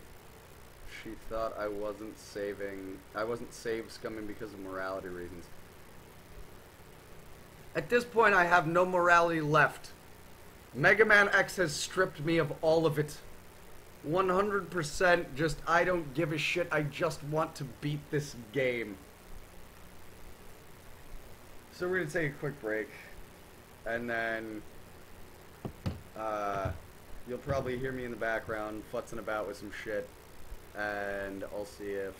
she thought I wasn't saving, I wasn't save scumming because of morality reasons. At this point, I have no morality left. Mega Man X has stripped me of all of it. 100% just, I don't give a shit, I just want to beat this game. So we're gonna take a quick break, and then, uh, You'll probably hear me in the background futzing about with some shit, and I'll see if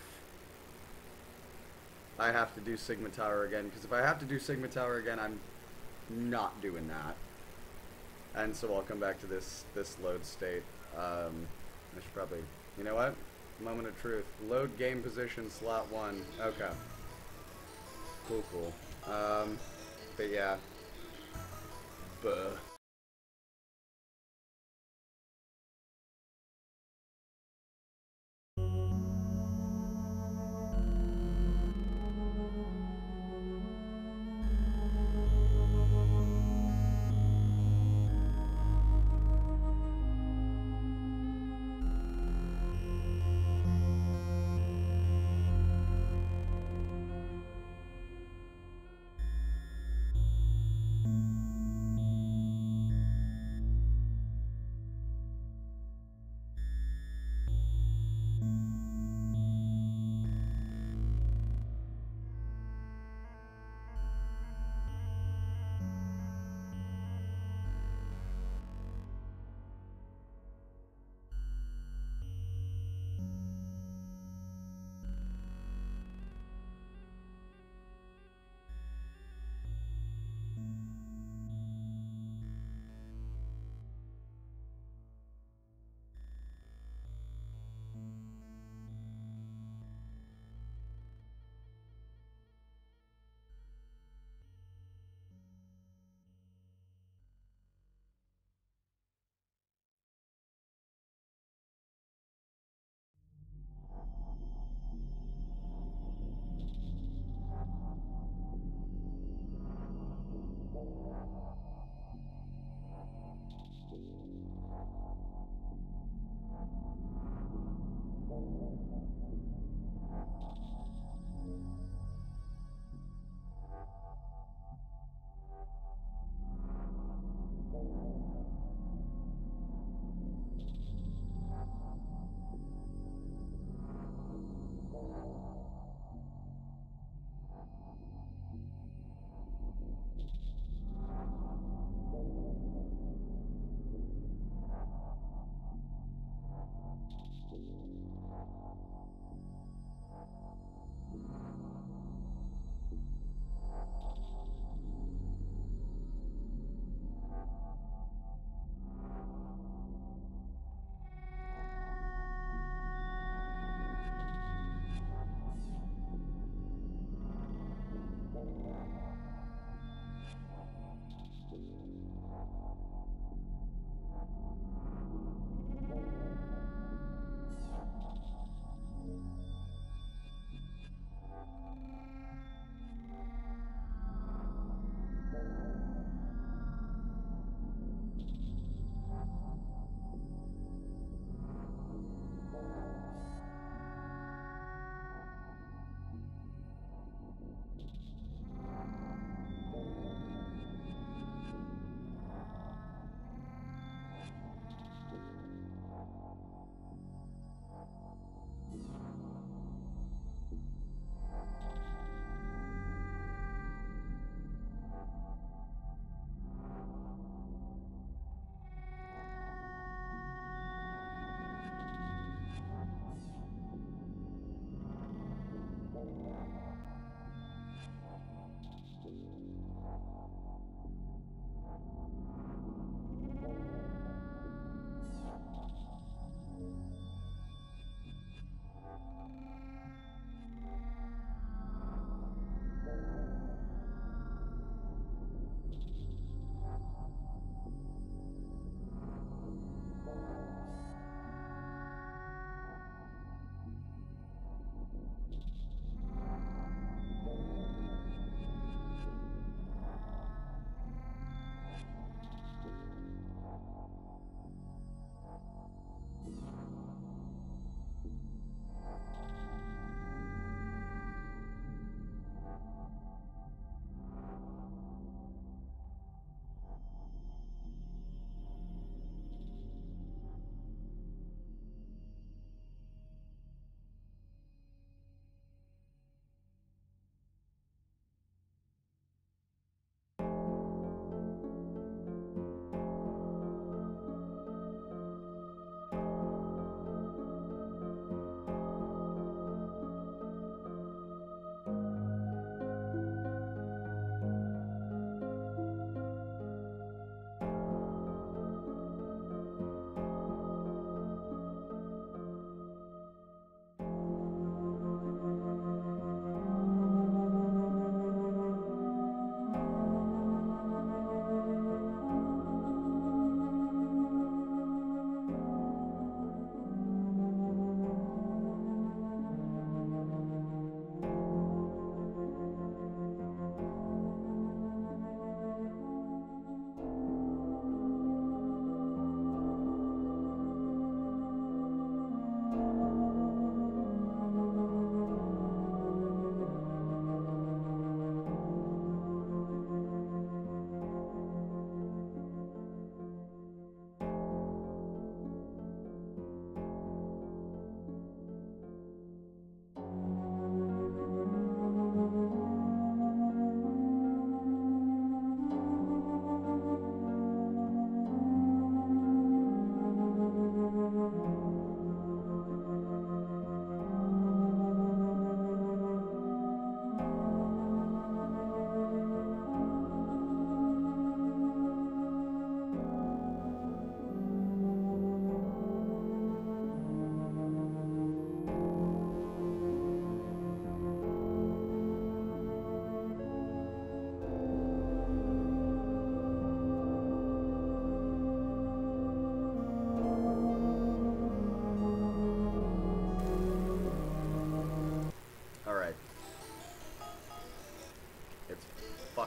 I have to do Sigma Tower again. Because if I have to do Sigma Tower again, I'm not doing that. And so I'll come back to this this load state. Um, I should probably, you know what? Moment of truth. Load game position slot one. Okay. Cool, cool. Um, but yeah. Buh.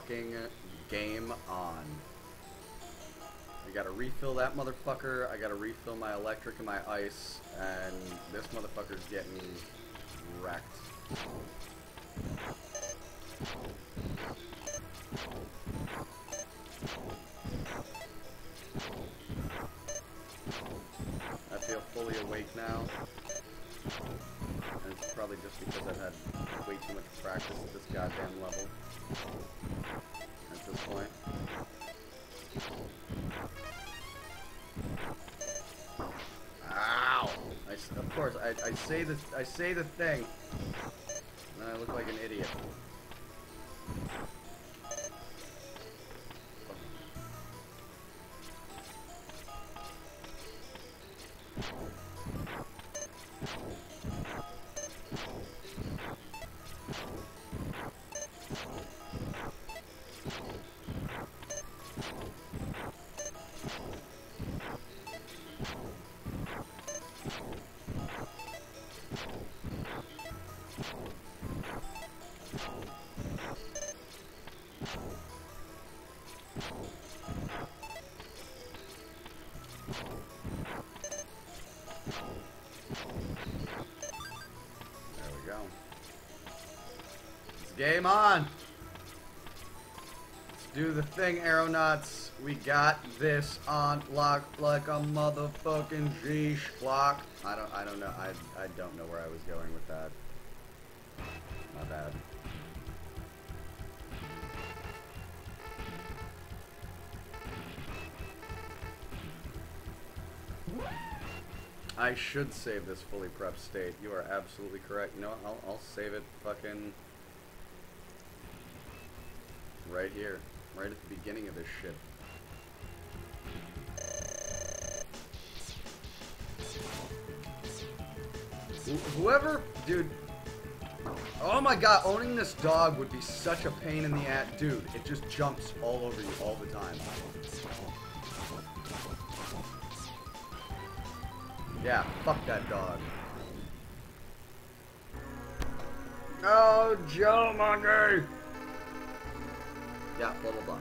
Fucking game on. I gotta refill that motherfucker. I gotta refill my electric and my ice, and this motherfucker's getting wrecked. Say the I say the thing, game on. Do the thing, aeronauts. We got this on lock like a motherfucking G block. I don't I don't know I I don't know where I was going with that. My bad. I should save this fully prepped state. You are absolutely correct. You know what? I'll, I'll save it fucking right here. Right at the beginning of this shit. Wh- Whoever, dude. Oh my god, owning this dog would be such a pain in the ass. Dude, it just jumps all over you all the time. Yeah, fuck that dog. Oh, Joe Monkey! Yeah, blah blah blah.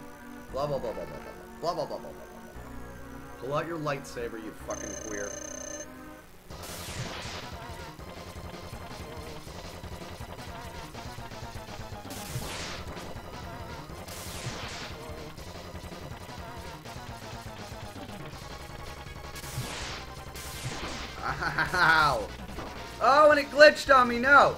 Blah blah blah blah blah blah blah blah blah blah blah. Pull out your lightsaber, you fucking queer. Ow! Oh, and it glitched on me, no!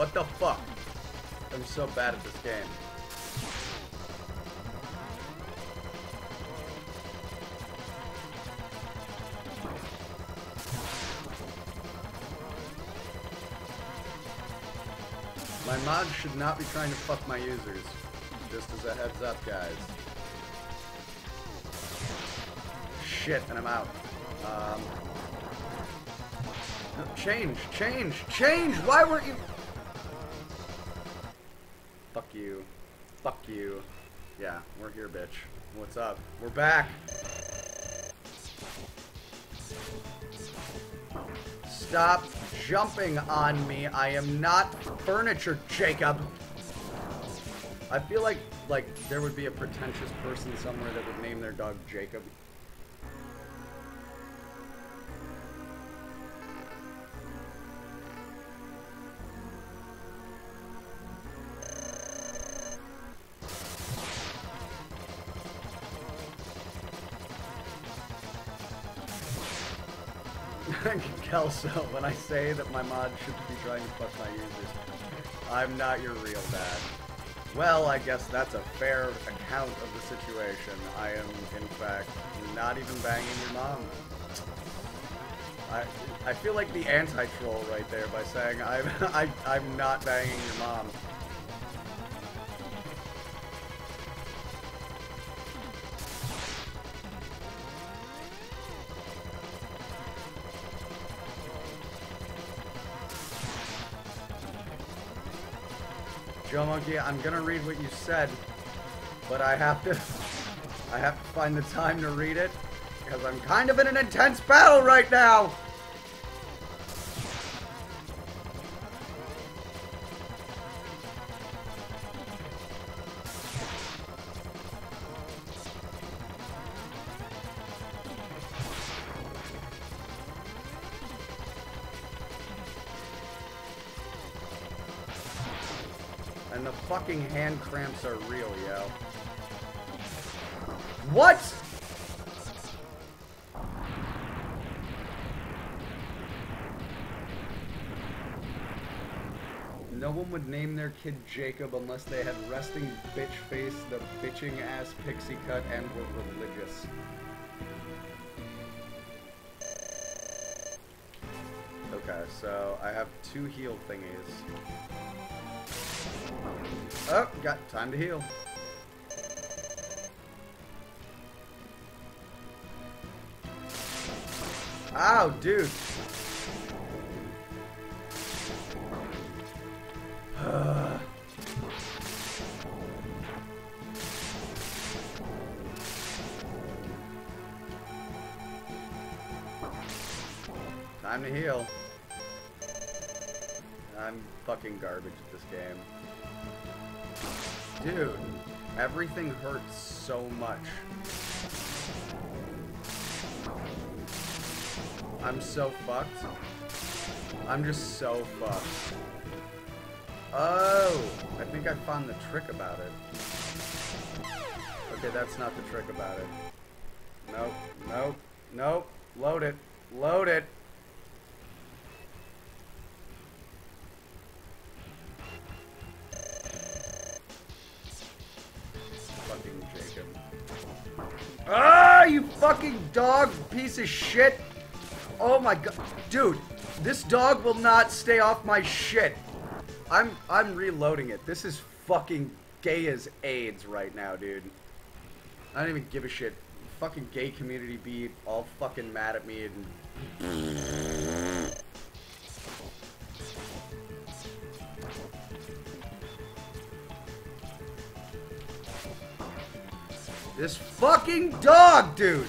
What the fuck? I'm so bad at this game. My mod should not be trying to fuck my users. Just as a heads up, guys. Shit, and I'm out. Um, change, change, change! Why weren't you... you. Yeah, we're here, bitch. What's up? We're back! Stop jumping on me. I am not furniture, Jacob. I feel like like there would be a pretentious person somewhere that would name their dog Jacob. Kelso, when I say that my mod should be trying to fuck my users, I'm not your real dad. Well, I guess that's a fair account of the situation. I am, in fact, not even banging your mom. I, I feel like the anti-troll right there by saying I'm, I, I'm not banging your mom. Monkey, I'm gonna read what you said, but I have to. I have to find the time to read it because I'm kind of in an intense battle right now. Are real, yo. What? No one would name their kid Jacob unless they had resting bitch face, the bitching ass pixie cut, and were religious. Okay, so I have two heal thingies. Oh, got time to heal. Ow, dude. Time to heal. I'm fucking garbage at this game. Everything hurts so much. I'm so fucked. I'm just so fucked. Oh, I think I found the trick about it. Okay, that's not the trick about it. Nope, nope, nope. Load it, load it. Fucking dog piece of shit! Oh my god, dude, this dog will not stay off my shit. I'm I'm reloading it. This is fucking gay as AIDS right now, dude. I don't even give a shit. Fucking gay community be all fucking mad at me and This fucking dog, dude!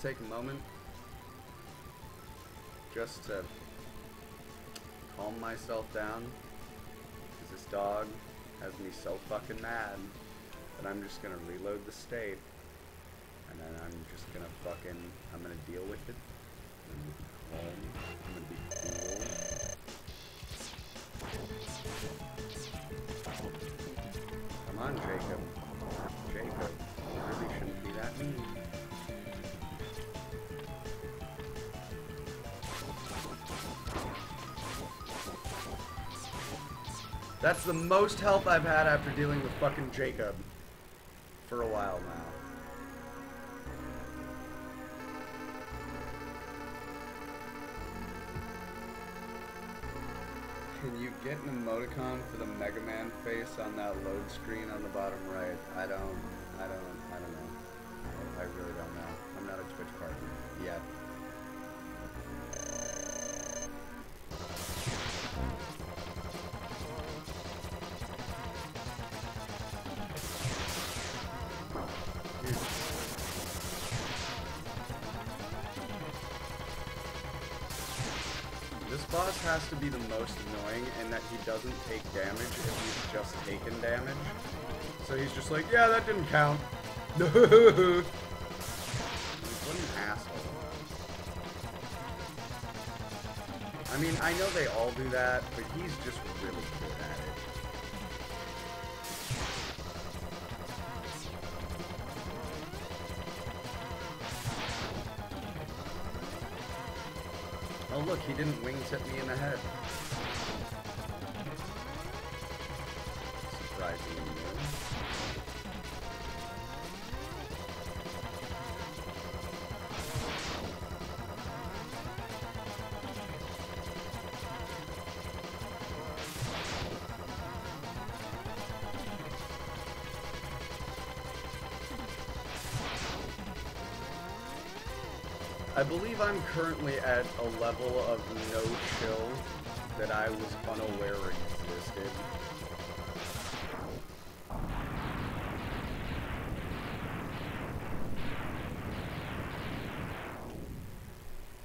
Take a moment just to calm myself down. Because this dog has me so fucking mad that I'm just gonna reload the state. And then I'm just gonna fucking, I'm gonna deal with it. Calm. Um, I'm gonna be cool. Come on, Jacob. Jacob, you really shouldn't be that mean. That's the most health I've had after dealing with fucking Jacob for a while now. Can you get an emoticon for the Mega Man face on that load screen on the bottom right? I don't, I don't, has to be the most annoying in that he doesn't take damage if he's just taken damage. So he's just like, yeah, that didn't count. what an asshole. I mean, I know they all do that, but he's just really good he didn't me in the head. I believe I'm currently at a level of I was unaware existed.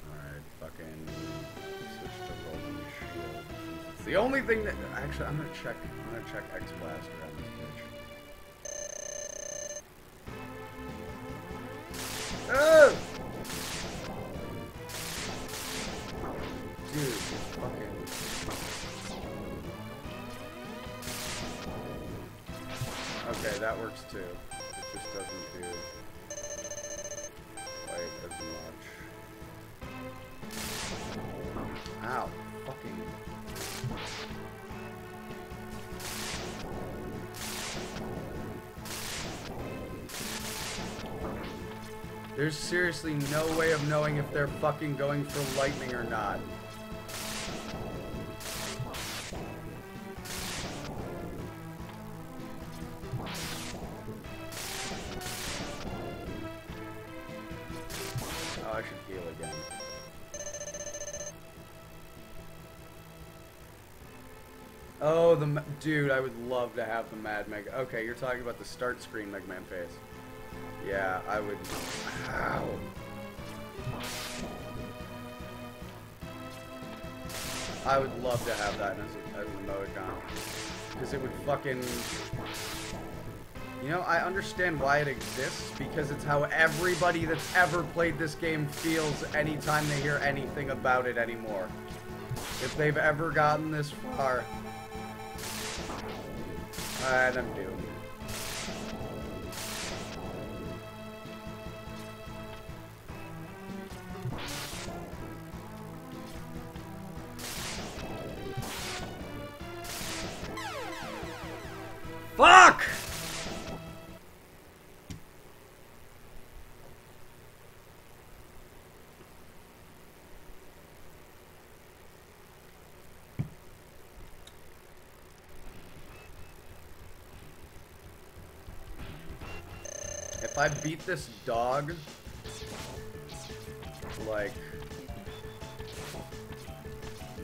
Alright, fucking the only thing that actually I'm gonna check I'm gonna check X Blaster on this There's seriously no way of knowing if they're fucking going for lightning or not. Oh, I should heal again. Oh, the dude, I would love to have the Mad Mega. Okay, you're talking about the start screen Mega Man face. Yeah, I would. Ow. I would love to have that as, a, as an emoticon. Because it would fucking. You know, I understand why it exists because it's how everybody that's ever played this game feels anytime they hear anything about it anymore. If they've ever gotten this far. And I'm doomed. Fuck! If I beat this dog, like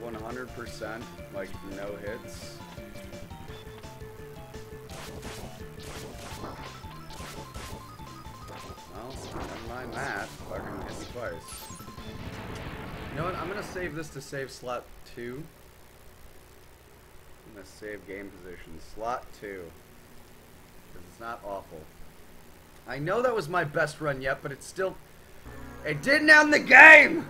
100%, like no hits. Mind that. Fucking hit me twice. You know what? I'm gonna save this to save slot two. I'm gonna save game position. Slot two. Because it's not awful. I know that was my best run yet, but it's still. It didn't end the game!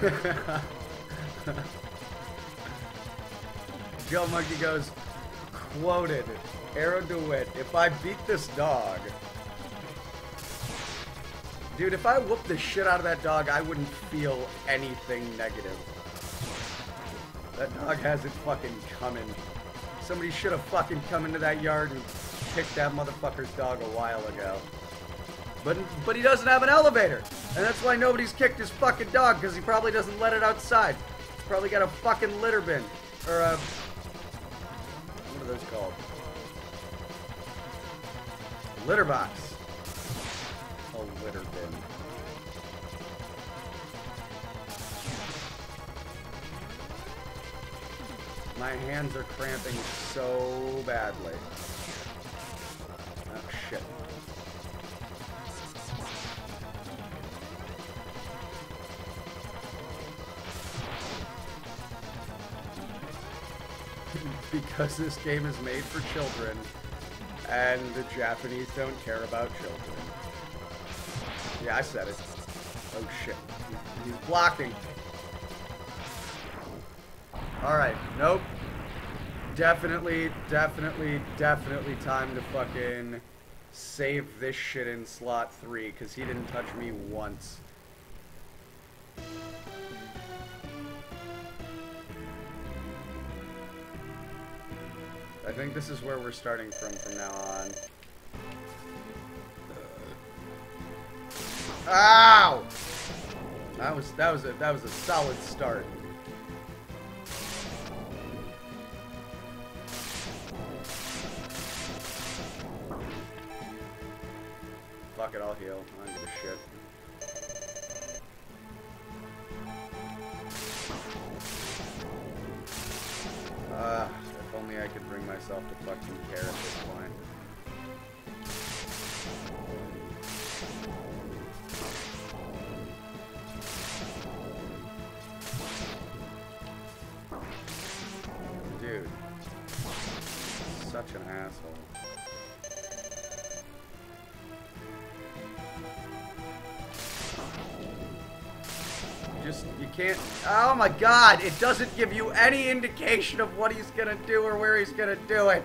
Joe Monkey goes, quoted, Airo Dewitt, if I beat this dog. Dude, if I whooped the shit out of that dog, I wouldn't feel anything negative. That dog has it fucking coming. Somebody should have fucking come into that yard and kicked that motherfucker's dog a while ago. But but he doesn't have an elevator. And that's why nobody's kicked his fucking dog, because he probably doesn't let it outside. He's probably got a fucking litter bin. Or a... Those called? Litter box. A litter bin. My hands are cramping so badly. Oh shit. Because this game is made for children and the Japanese don't care about children. Yeah, I said it. Oh shit. He's blocking. Alright, nope. Definitely, definitely, definitely time to fucking save this shit in slot 3, because he didn't touch me once. I think this is where we're starting from from now on. Ow! That was that was a that was a solid start. Fuck it, I'll heal. It doesn't give you any indication of what he's gonna do or where he's gonna do it.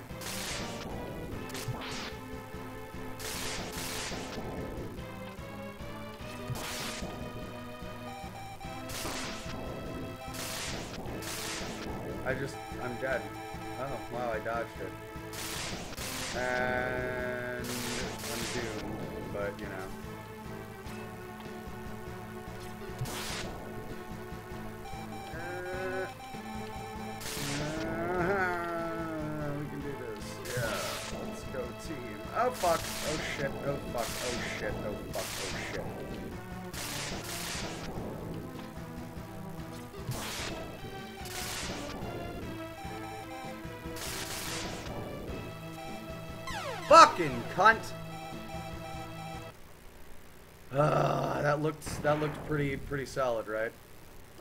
That looked that looked pretty pretty solid, right?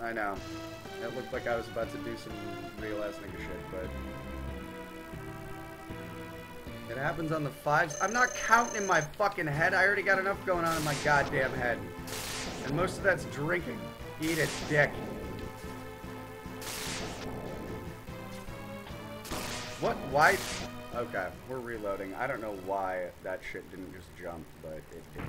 I know. It looked like I was about to do some real ass nigga shit, but it happens on the fives. I'm not counting in my fucking head. I already got enough going on in my goddamn head, and most of that's drinking. Eat a dick. What? Why? Okay, we're reloading. I don't know why that shit didn't just jump, but it did.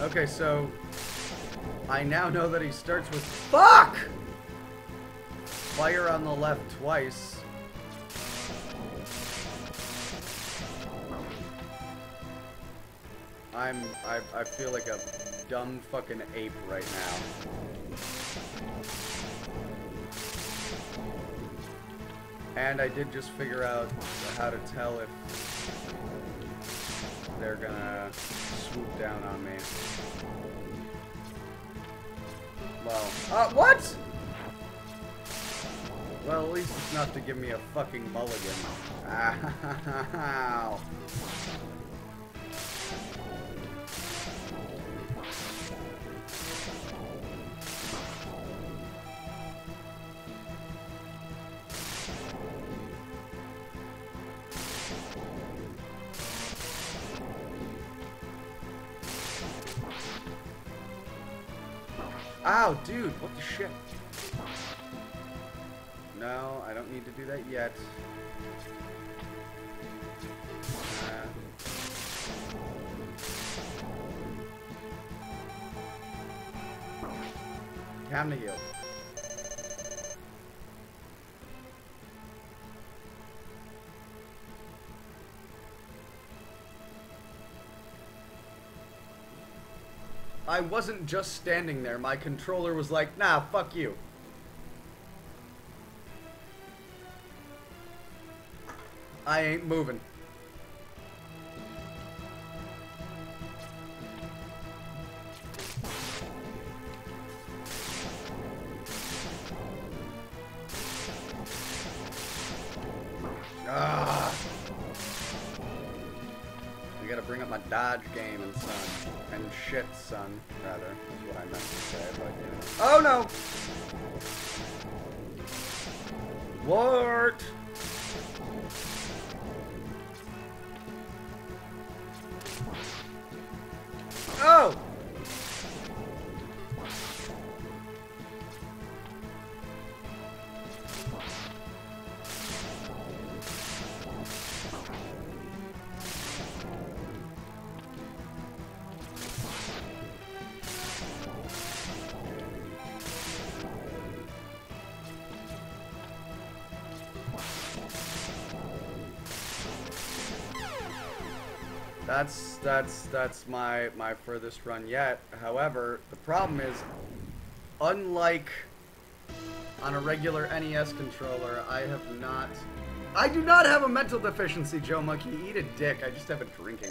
Okay, so I now know that he starts with fuck. Fire on the left twice. I'm I, I feel like a dumb fucking ape right now. And I did just figure out how to tell if they're gonna swoop down on me. Well, uh, what? Well, at least it's not to give me a fucking mulligan. Ow. Dude, what the shit? No, I don't need to do that yet. Uh, time to heal. I wasn't just standing there. My controller was like, nah, fuck you. I ain't moving. Ah. I gotta bring up my dodge game and son. And shit, son, That's that's that's my my furthest run yet. However, the problem is, unlike on a regular NES controller, I have not. I do not have a mental deficiency, Joe Monkey. Eat a dick. I just have a drinking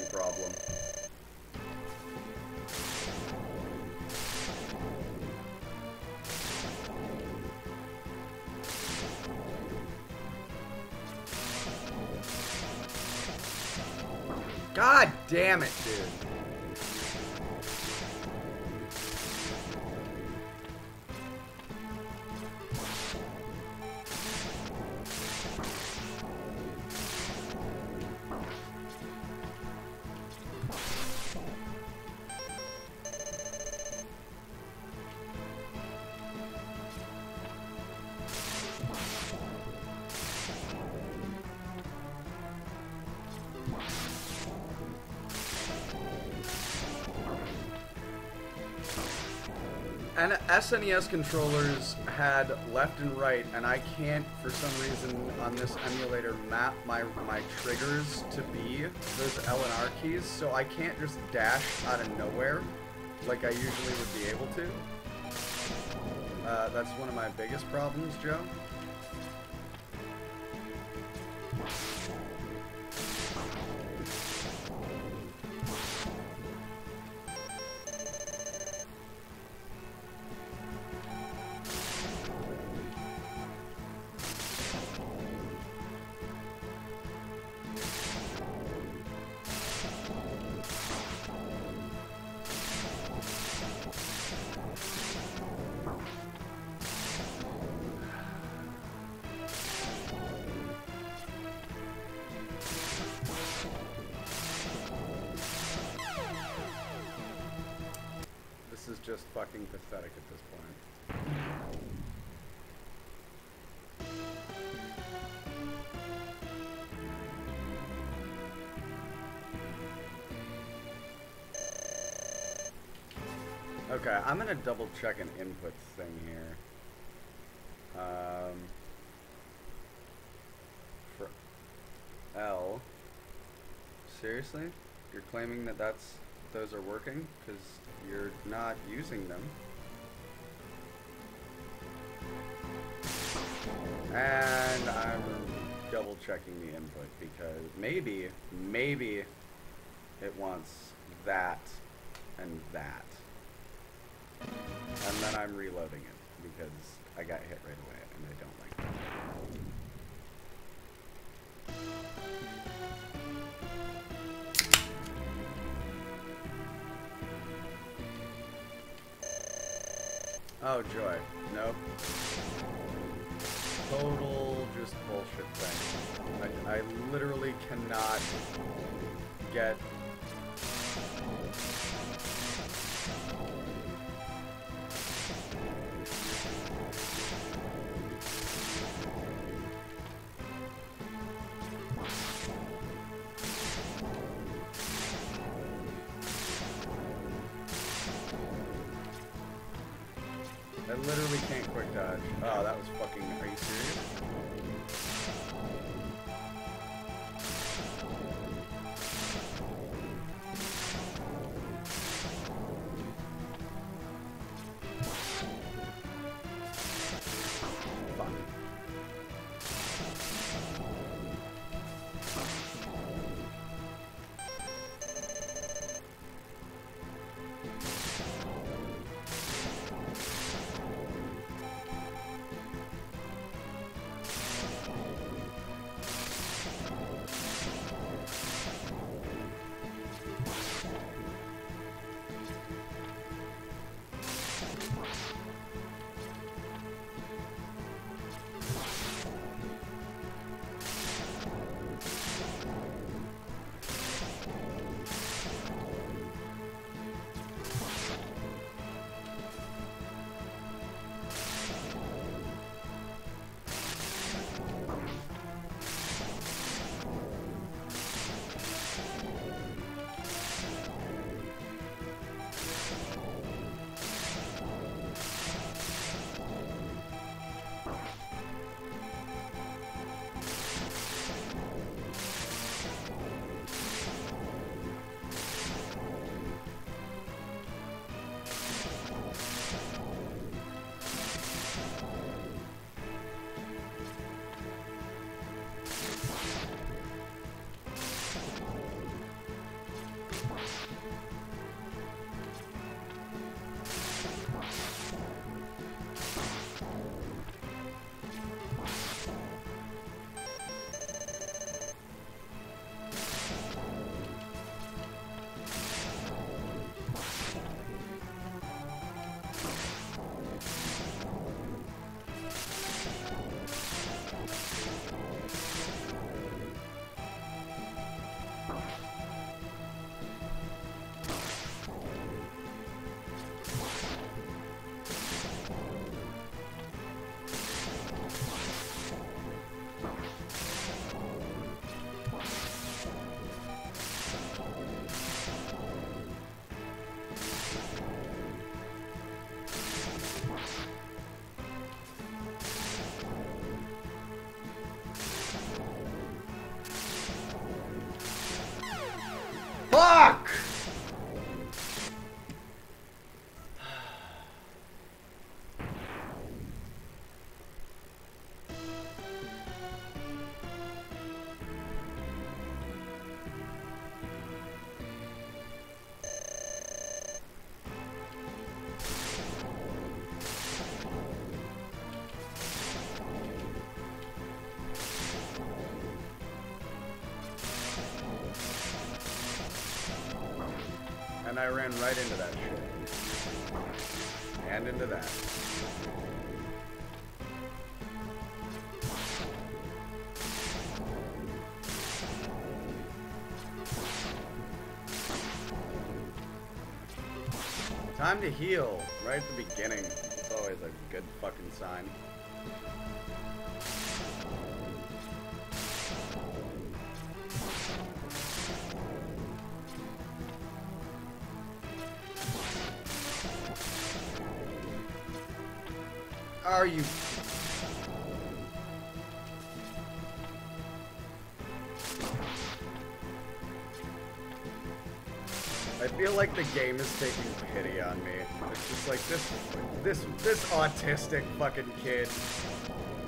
SNES controllers had left and right, and I can't, for some reason, on this emulator, map my my triggers to be those L and R keys, so I can't just dash out of nowhere like I usually would be able to. Uh, that's one of my biggest problems, Joe. Okay, I'm gonna double check an input thing here. Um, for L. Seriously? You're claiming that that's those are working because you're not using them. And I'm double checking the input because maybe, maybe it wants that and that. And then I'm reloading it because I got hit right away and I don't like that. Oh, joy. Nope. Total just bullshit thing. I, I literally cannot get... I ran right into that shit. And into that. Time to heal, right at the beginning. It's always a good fucking sign. Are you I feel like the game is taking pity on me. It's just like this, this, this autistic fucking kid.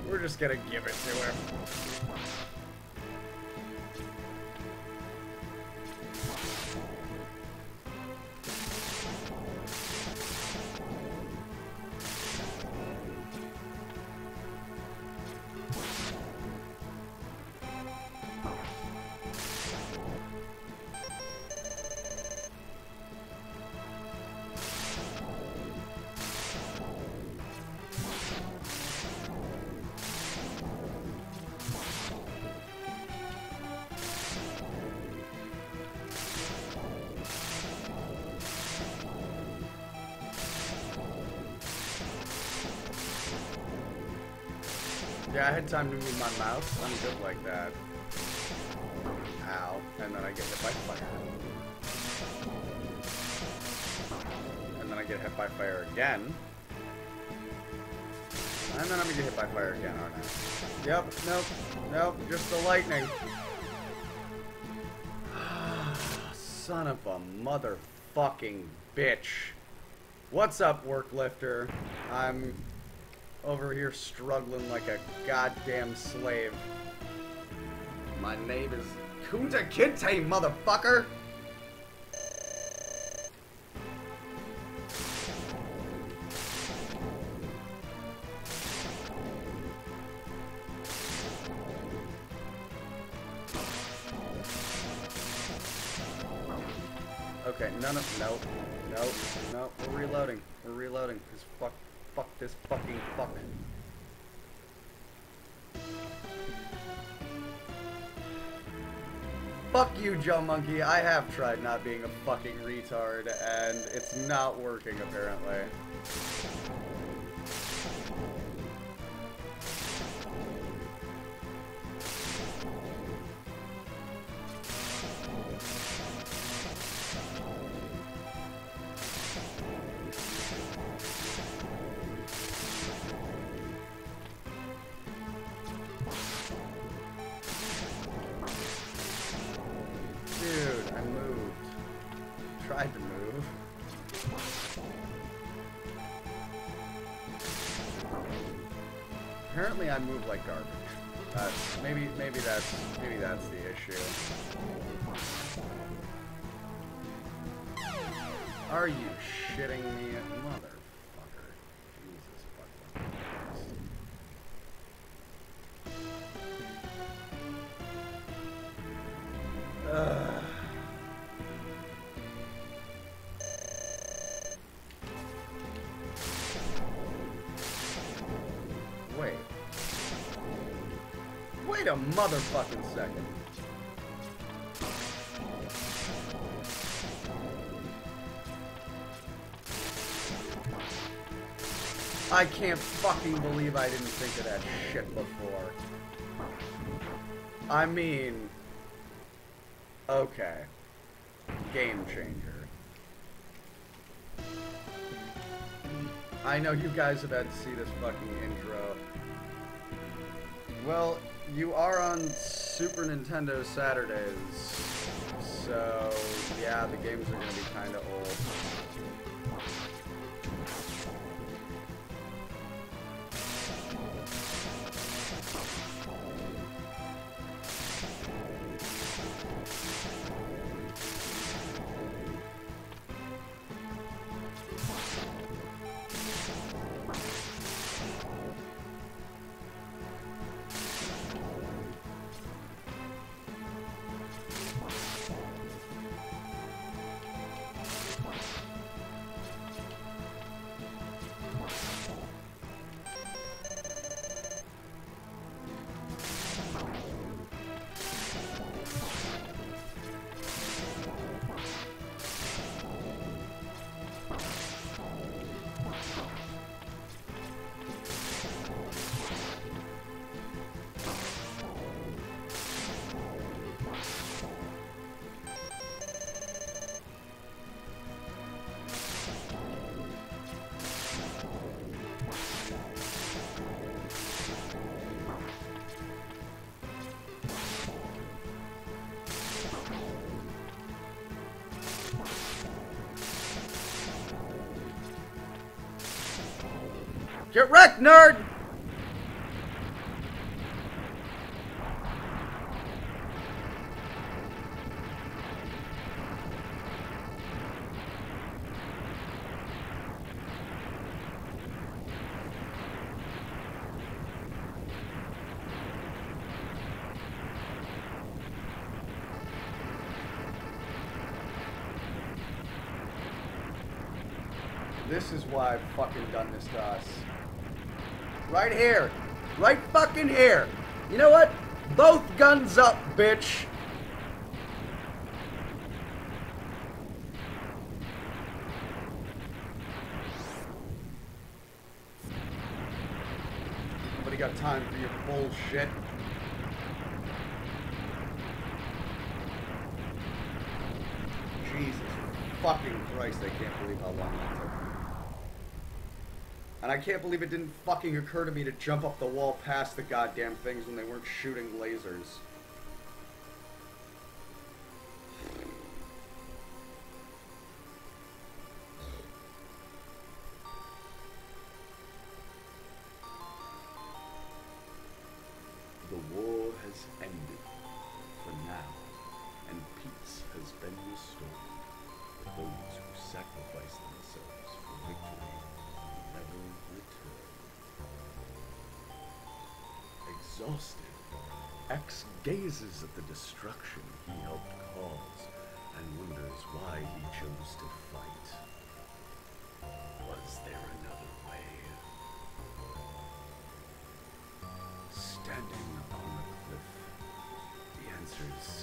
We're just gonna give it to him. What's up, worklifter? I'm over here struggling like a goddamn slave. My name is Kunta Kinte, motherfucker! Okay, none of nope, nope. We're reloading. We're reloading. Cause fuck, fuck this fucking fuck. Fuck you, Joe Monkey. I have tried not being a fucking retard, and it's not working apparently. Maybe maybe that's maybe that's the issue. Are you shitting me, motherfucking second. I can't fucking believe I didn't think of that shit before. I mean, okay. Game changer. I know you guys have had to see this fucking intro. Well, you are on Super Nintendo Saturdays, so yeah, the games are gonna be kinda old. Get wrecked, nerd! This is why I've fucking done this to us. Right here. Right fucking here. You know what? Both guns up, bitch. Nobody got time for your bullshit. Jesus fucking Christ, I can't believe how long that took. And I can't believe it didn't fucking occur to me to jump up the wall past the goddamn things when they weren't shooting lasers. Gazes at the destruction he helped cause and wonders why he chose to fight. Was there another way? Standing on the cliff, the answers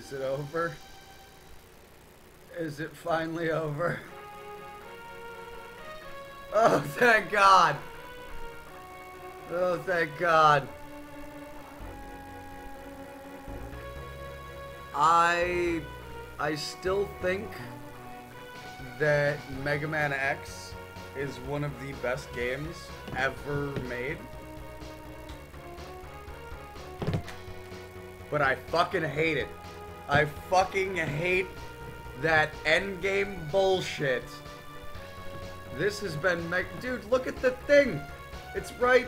Is it over? Is it finally over? Oh, thank God. Oh, thank God. I I still think That Mega Man X is one of the best games ever made. But I fucking hate it. I fucking hate that endgame bullshit. this has been dude, look at the thing. It's right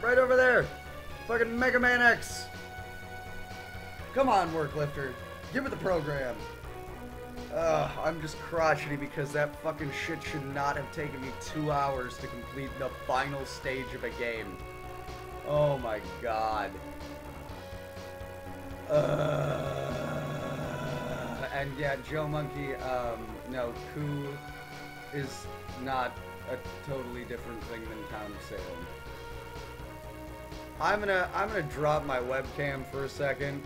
right over there. Fucking Mega Man X. Come on, Worklifter. Give it the program. Ugh, I'm just crotchety because that fucking shit should not have taken me two hours to complete the final stage of a game. Oh my god. Uh, and yeah, Joe Monkey, um, no, Koo is not a totally different thing than Town of Salem. I'm gonna I'm gonna drop my webcam for a second.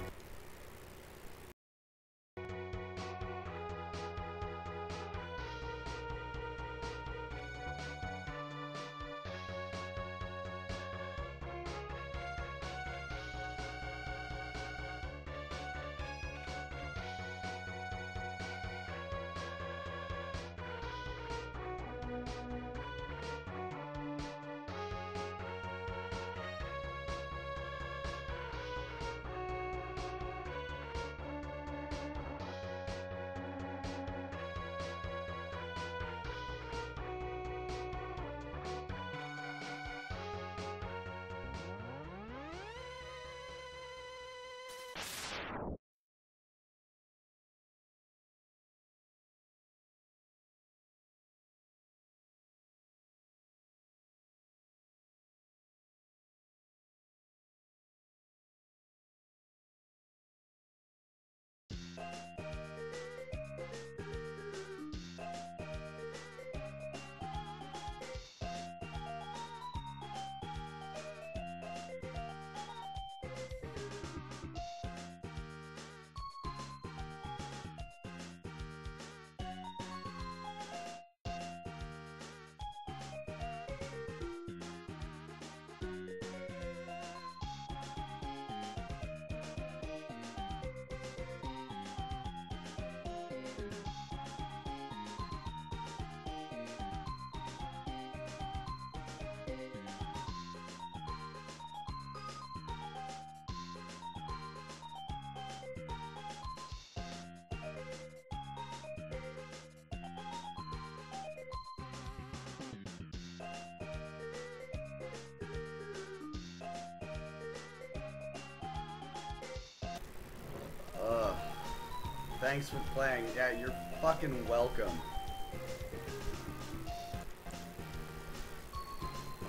Thanks for playing. Yeah, you're fucking welcome.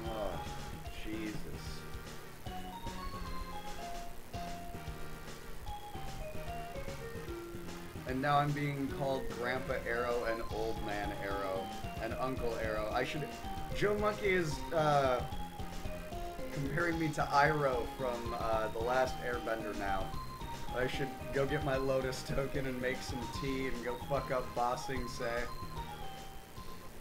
Oh, Jesus. And now I'm being called Grandpa Airo and Old Man Airo and Uncle Airo. I should. Joe Monkey is uh, comparing me to Iroh from uh, The Last Airbender now. I should go get my Lotus token and make some tea and go fuck up Ba Sing Se.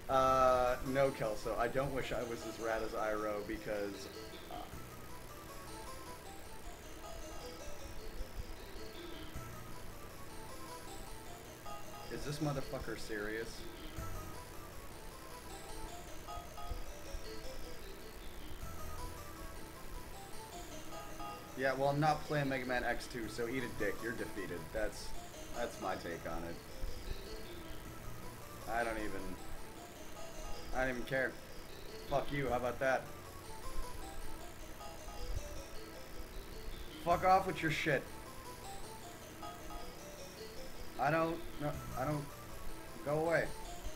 Uh, no, Kelso. I don't wish I was as rad as Iroh because. Uh, is this motherfucker serious? Yeah, well, I'm not playing Mega Man X2, so eat a dick. You're defeated. That's that's my take on it. I don't even. I don't even care. Fuck you. How about that? Fuck off with your shit. I don't. No, I don't. Go away.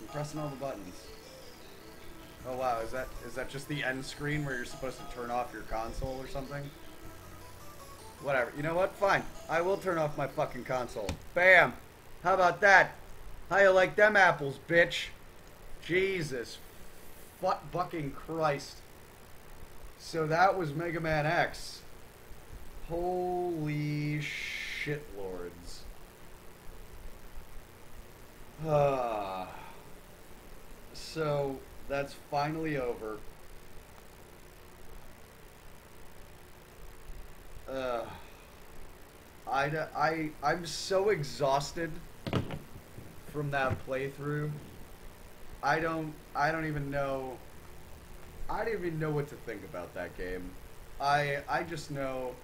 I'm pressing all the buttons. Oh wow, is that is that just the end screen where you're supposed to turn off your console or something? Whatever. You know what? Fine. I will turn off my fucking console. Bam! How about that? How you like them apples, bitch? Jesus. Fuck fucking Christ. So that was Mega Man X. Holy shit lords. Ah. so that's finally over. Uh, I, I, I'm so exhausted from that playthrough. I don't, I don't even know, I don't even know what to think about that game. I, I just know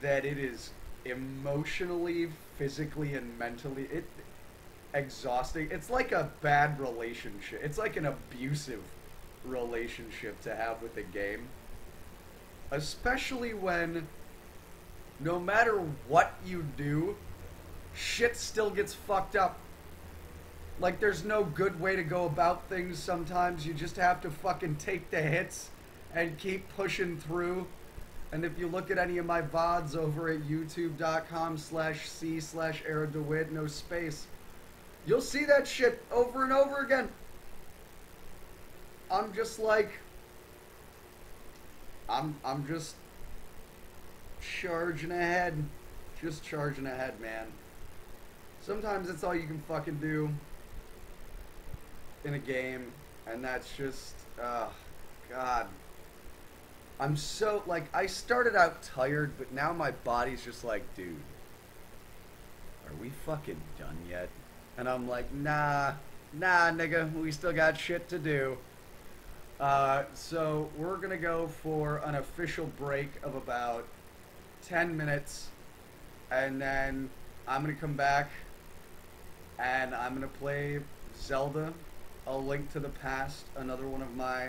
that it is emotionally, physically, and mentally, it, exhausting. It's like a bad relationship. It's like an abusive relationship to have with a game especially when no matter what you do, shit still gets fucked up. Like there's no good way to go about things sometimes. You just have to fucking take the hits and keep pushing through. And if you look at any of my VODs over at youtube.com slash C slash DeWitt, no space, you'll see that shit over and over again. I'm just like, I'm I'm just charging ahead. Just charging ahead, man. Sometimes it's all you can fucking do in a game, and that's just, uh, God. I'm so, like, I started out tired, but now my body's just like, dude, are we fucking done yet? And I'm like, nah, nah, nigga, we still got shit to do. Uh, so we're gonna go for an official break of about 10 minutes, and then I'm gonna come back and I'm gonna play Zelda: A Link to the Past, another one of my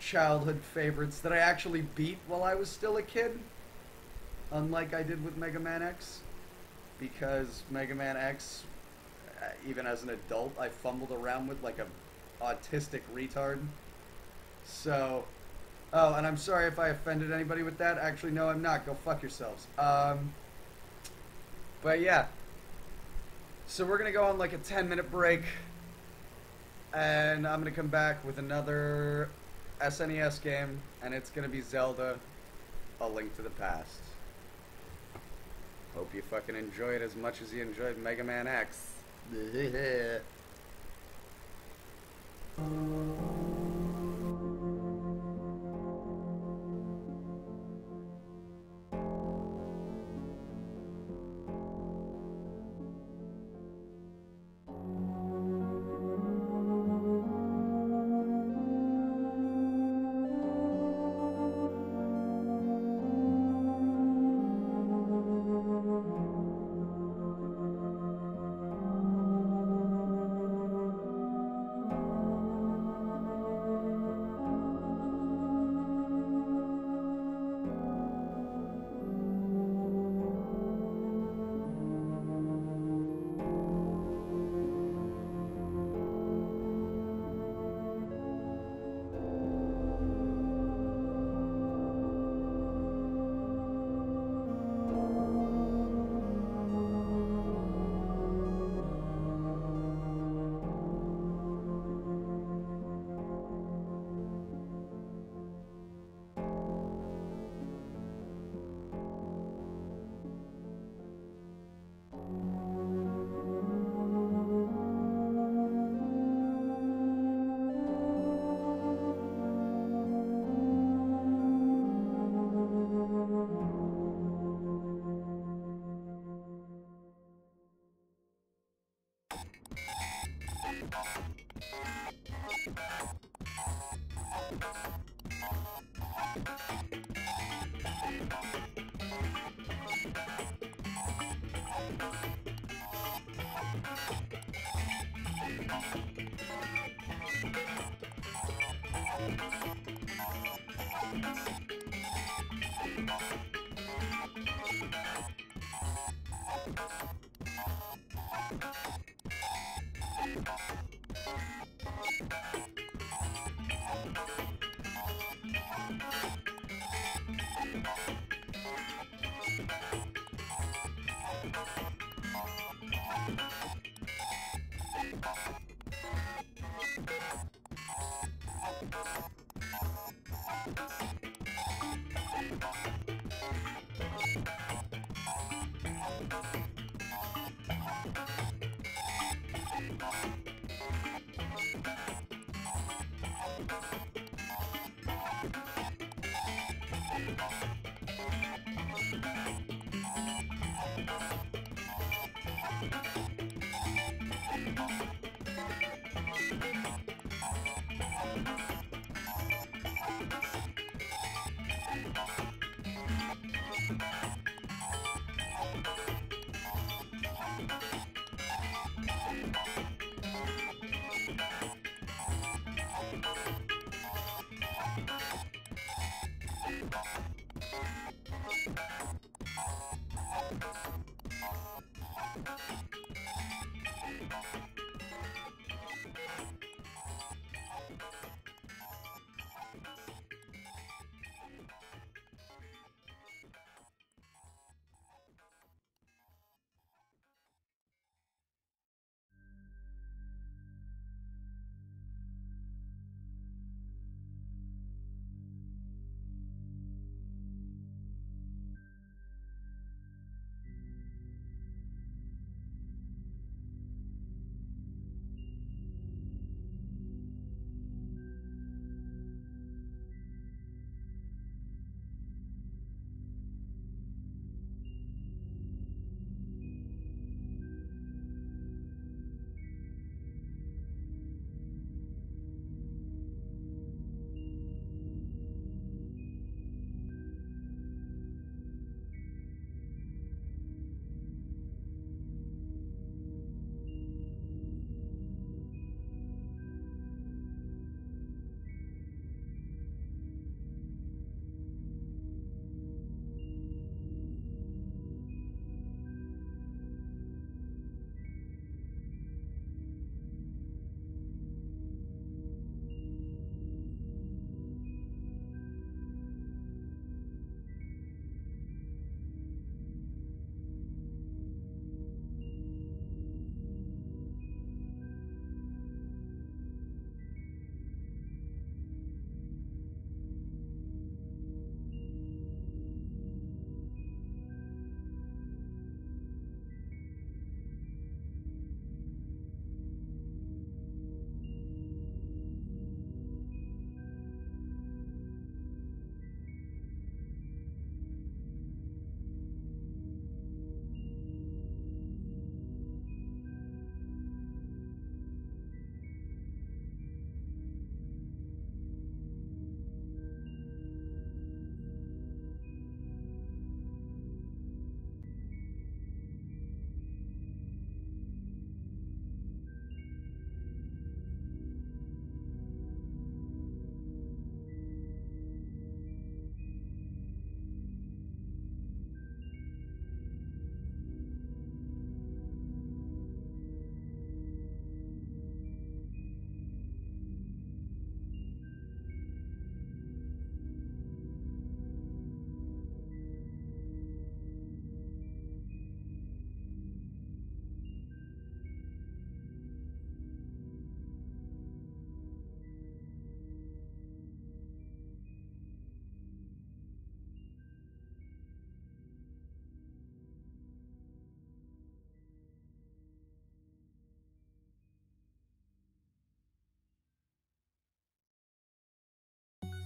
childhood favorites that I actually beat while I was still a kid, unlike I did with Mega Man X, because Mega Man X, uh, even as an adult, I fumbled around with like a autistic retard. So, oh, and I'm sorry if I offended anybody with that. Actually, no, I'm not. Go fuck yourselves. Um, but yeah. So we're gonna go on like a 10 minute break, and I'm gonna come back with another SNES game, and it's gonna be Zelda: A Link to the Past. Hope you fucking enjoy it as much as you enjoyed Mega Man X.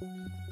Música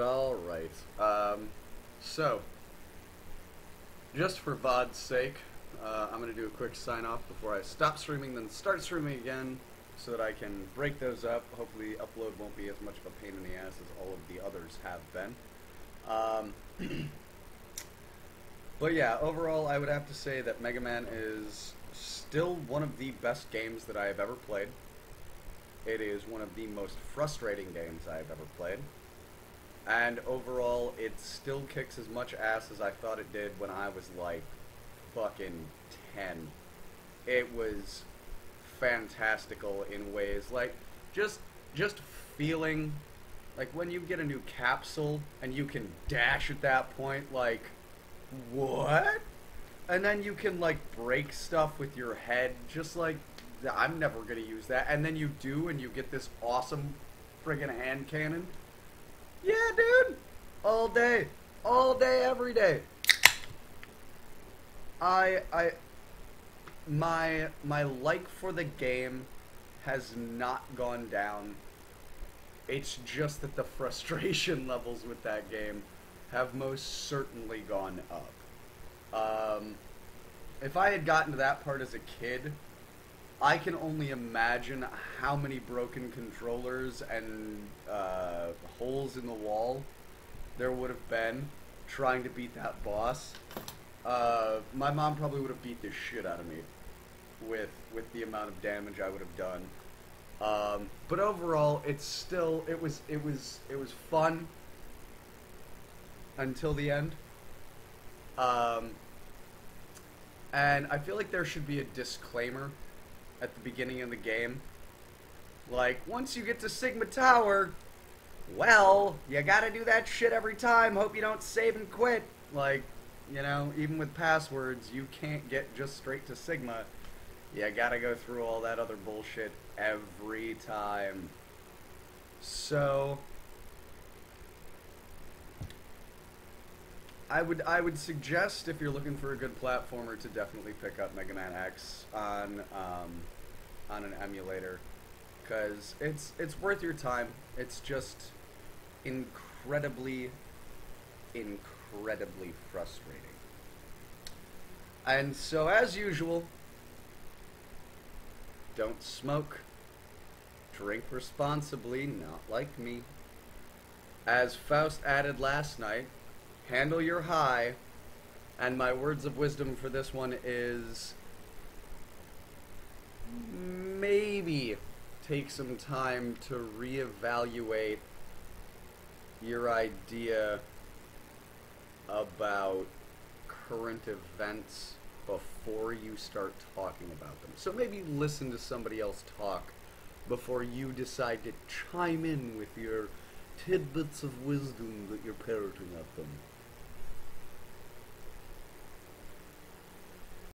Alright. Um, so, just for VOD's sake, uh, I'm going to do a quick sign off before I stop streaming, then start streaming again so that I can break those up. Hopefully, upload won't be as much of a pain in the ass as all of the others have been. Um, but yeah, overall, I would have to say that Mega Man is still one of the best games that I have ever played. It is one of the most frustrating games I have ever played. And overall, it still kicks as much ass as I thought it did when I was like fucking 10. It was fantastical in ways like just just feeling like when you get a new capsule and you can dash at that point like what? And then you can like break stuff with your head just like I'm never going to use that. And then you do and you get this awesome friggin' hand cannon. Yeah, dude. All day. All day every day. I I my my like for the game has not gone down. It's just that the frustration levels with that game have most certainly gone up. Um, if I had gotten to that part as a kid, I can only imagine how many broken controllers and uh, holes in the wall there would have been trying to beat that boss. Uh, my mom probably would have beat the shit out of me with with the amount of damage I would have done. Um, but overall, it's still it was it was it was fun until the end. Um, and I feel like there should be a disclaimer at the beginning of the game. Like, once you get to Sigma Tower, well, you gotta do that shit every time. Hope you don't save and quit. Like, you know, even with passwords, you can't get just straight to Sigma. You gotta go through all that other bullshit every time. So, I would I would suggest if you're looking for a good platformer to definitely pick up Mega Man X on um, on an emulator because it's it's worth your time. It's just incredibly incredibly frustrating. And so as usual, don't smoke. Drink responsibly, not like me. As Faust added last night, handle your high. And my words of wisdom for this one is maybe take some time to reevaluate your idea about current events before you start talking about them. So maybe listen to somebody else talk before you decide to chime in with your tidbits of wisdom that you're parroting at them.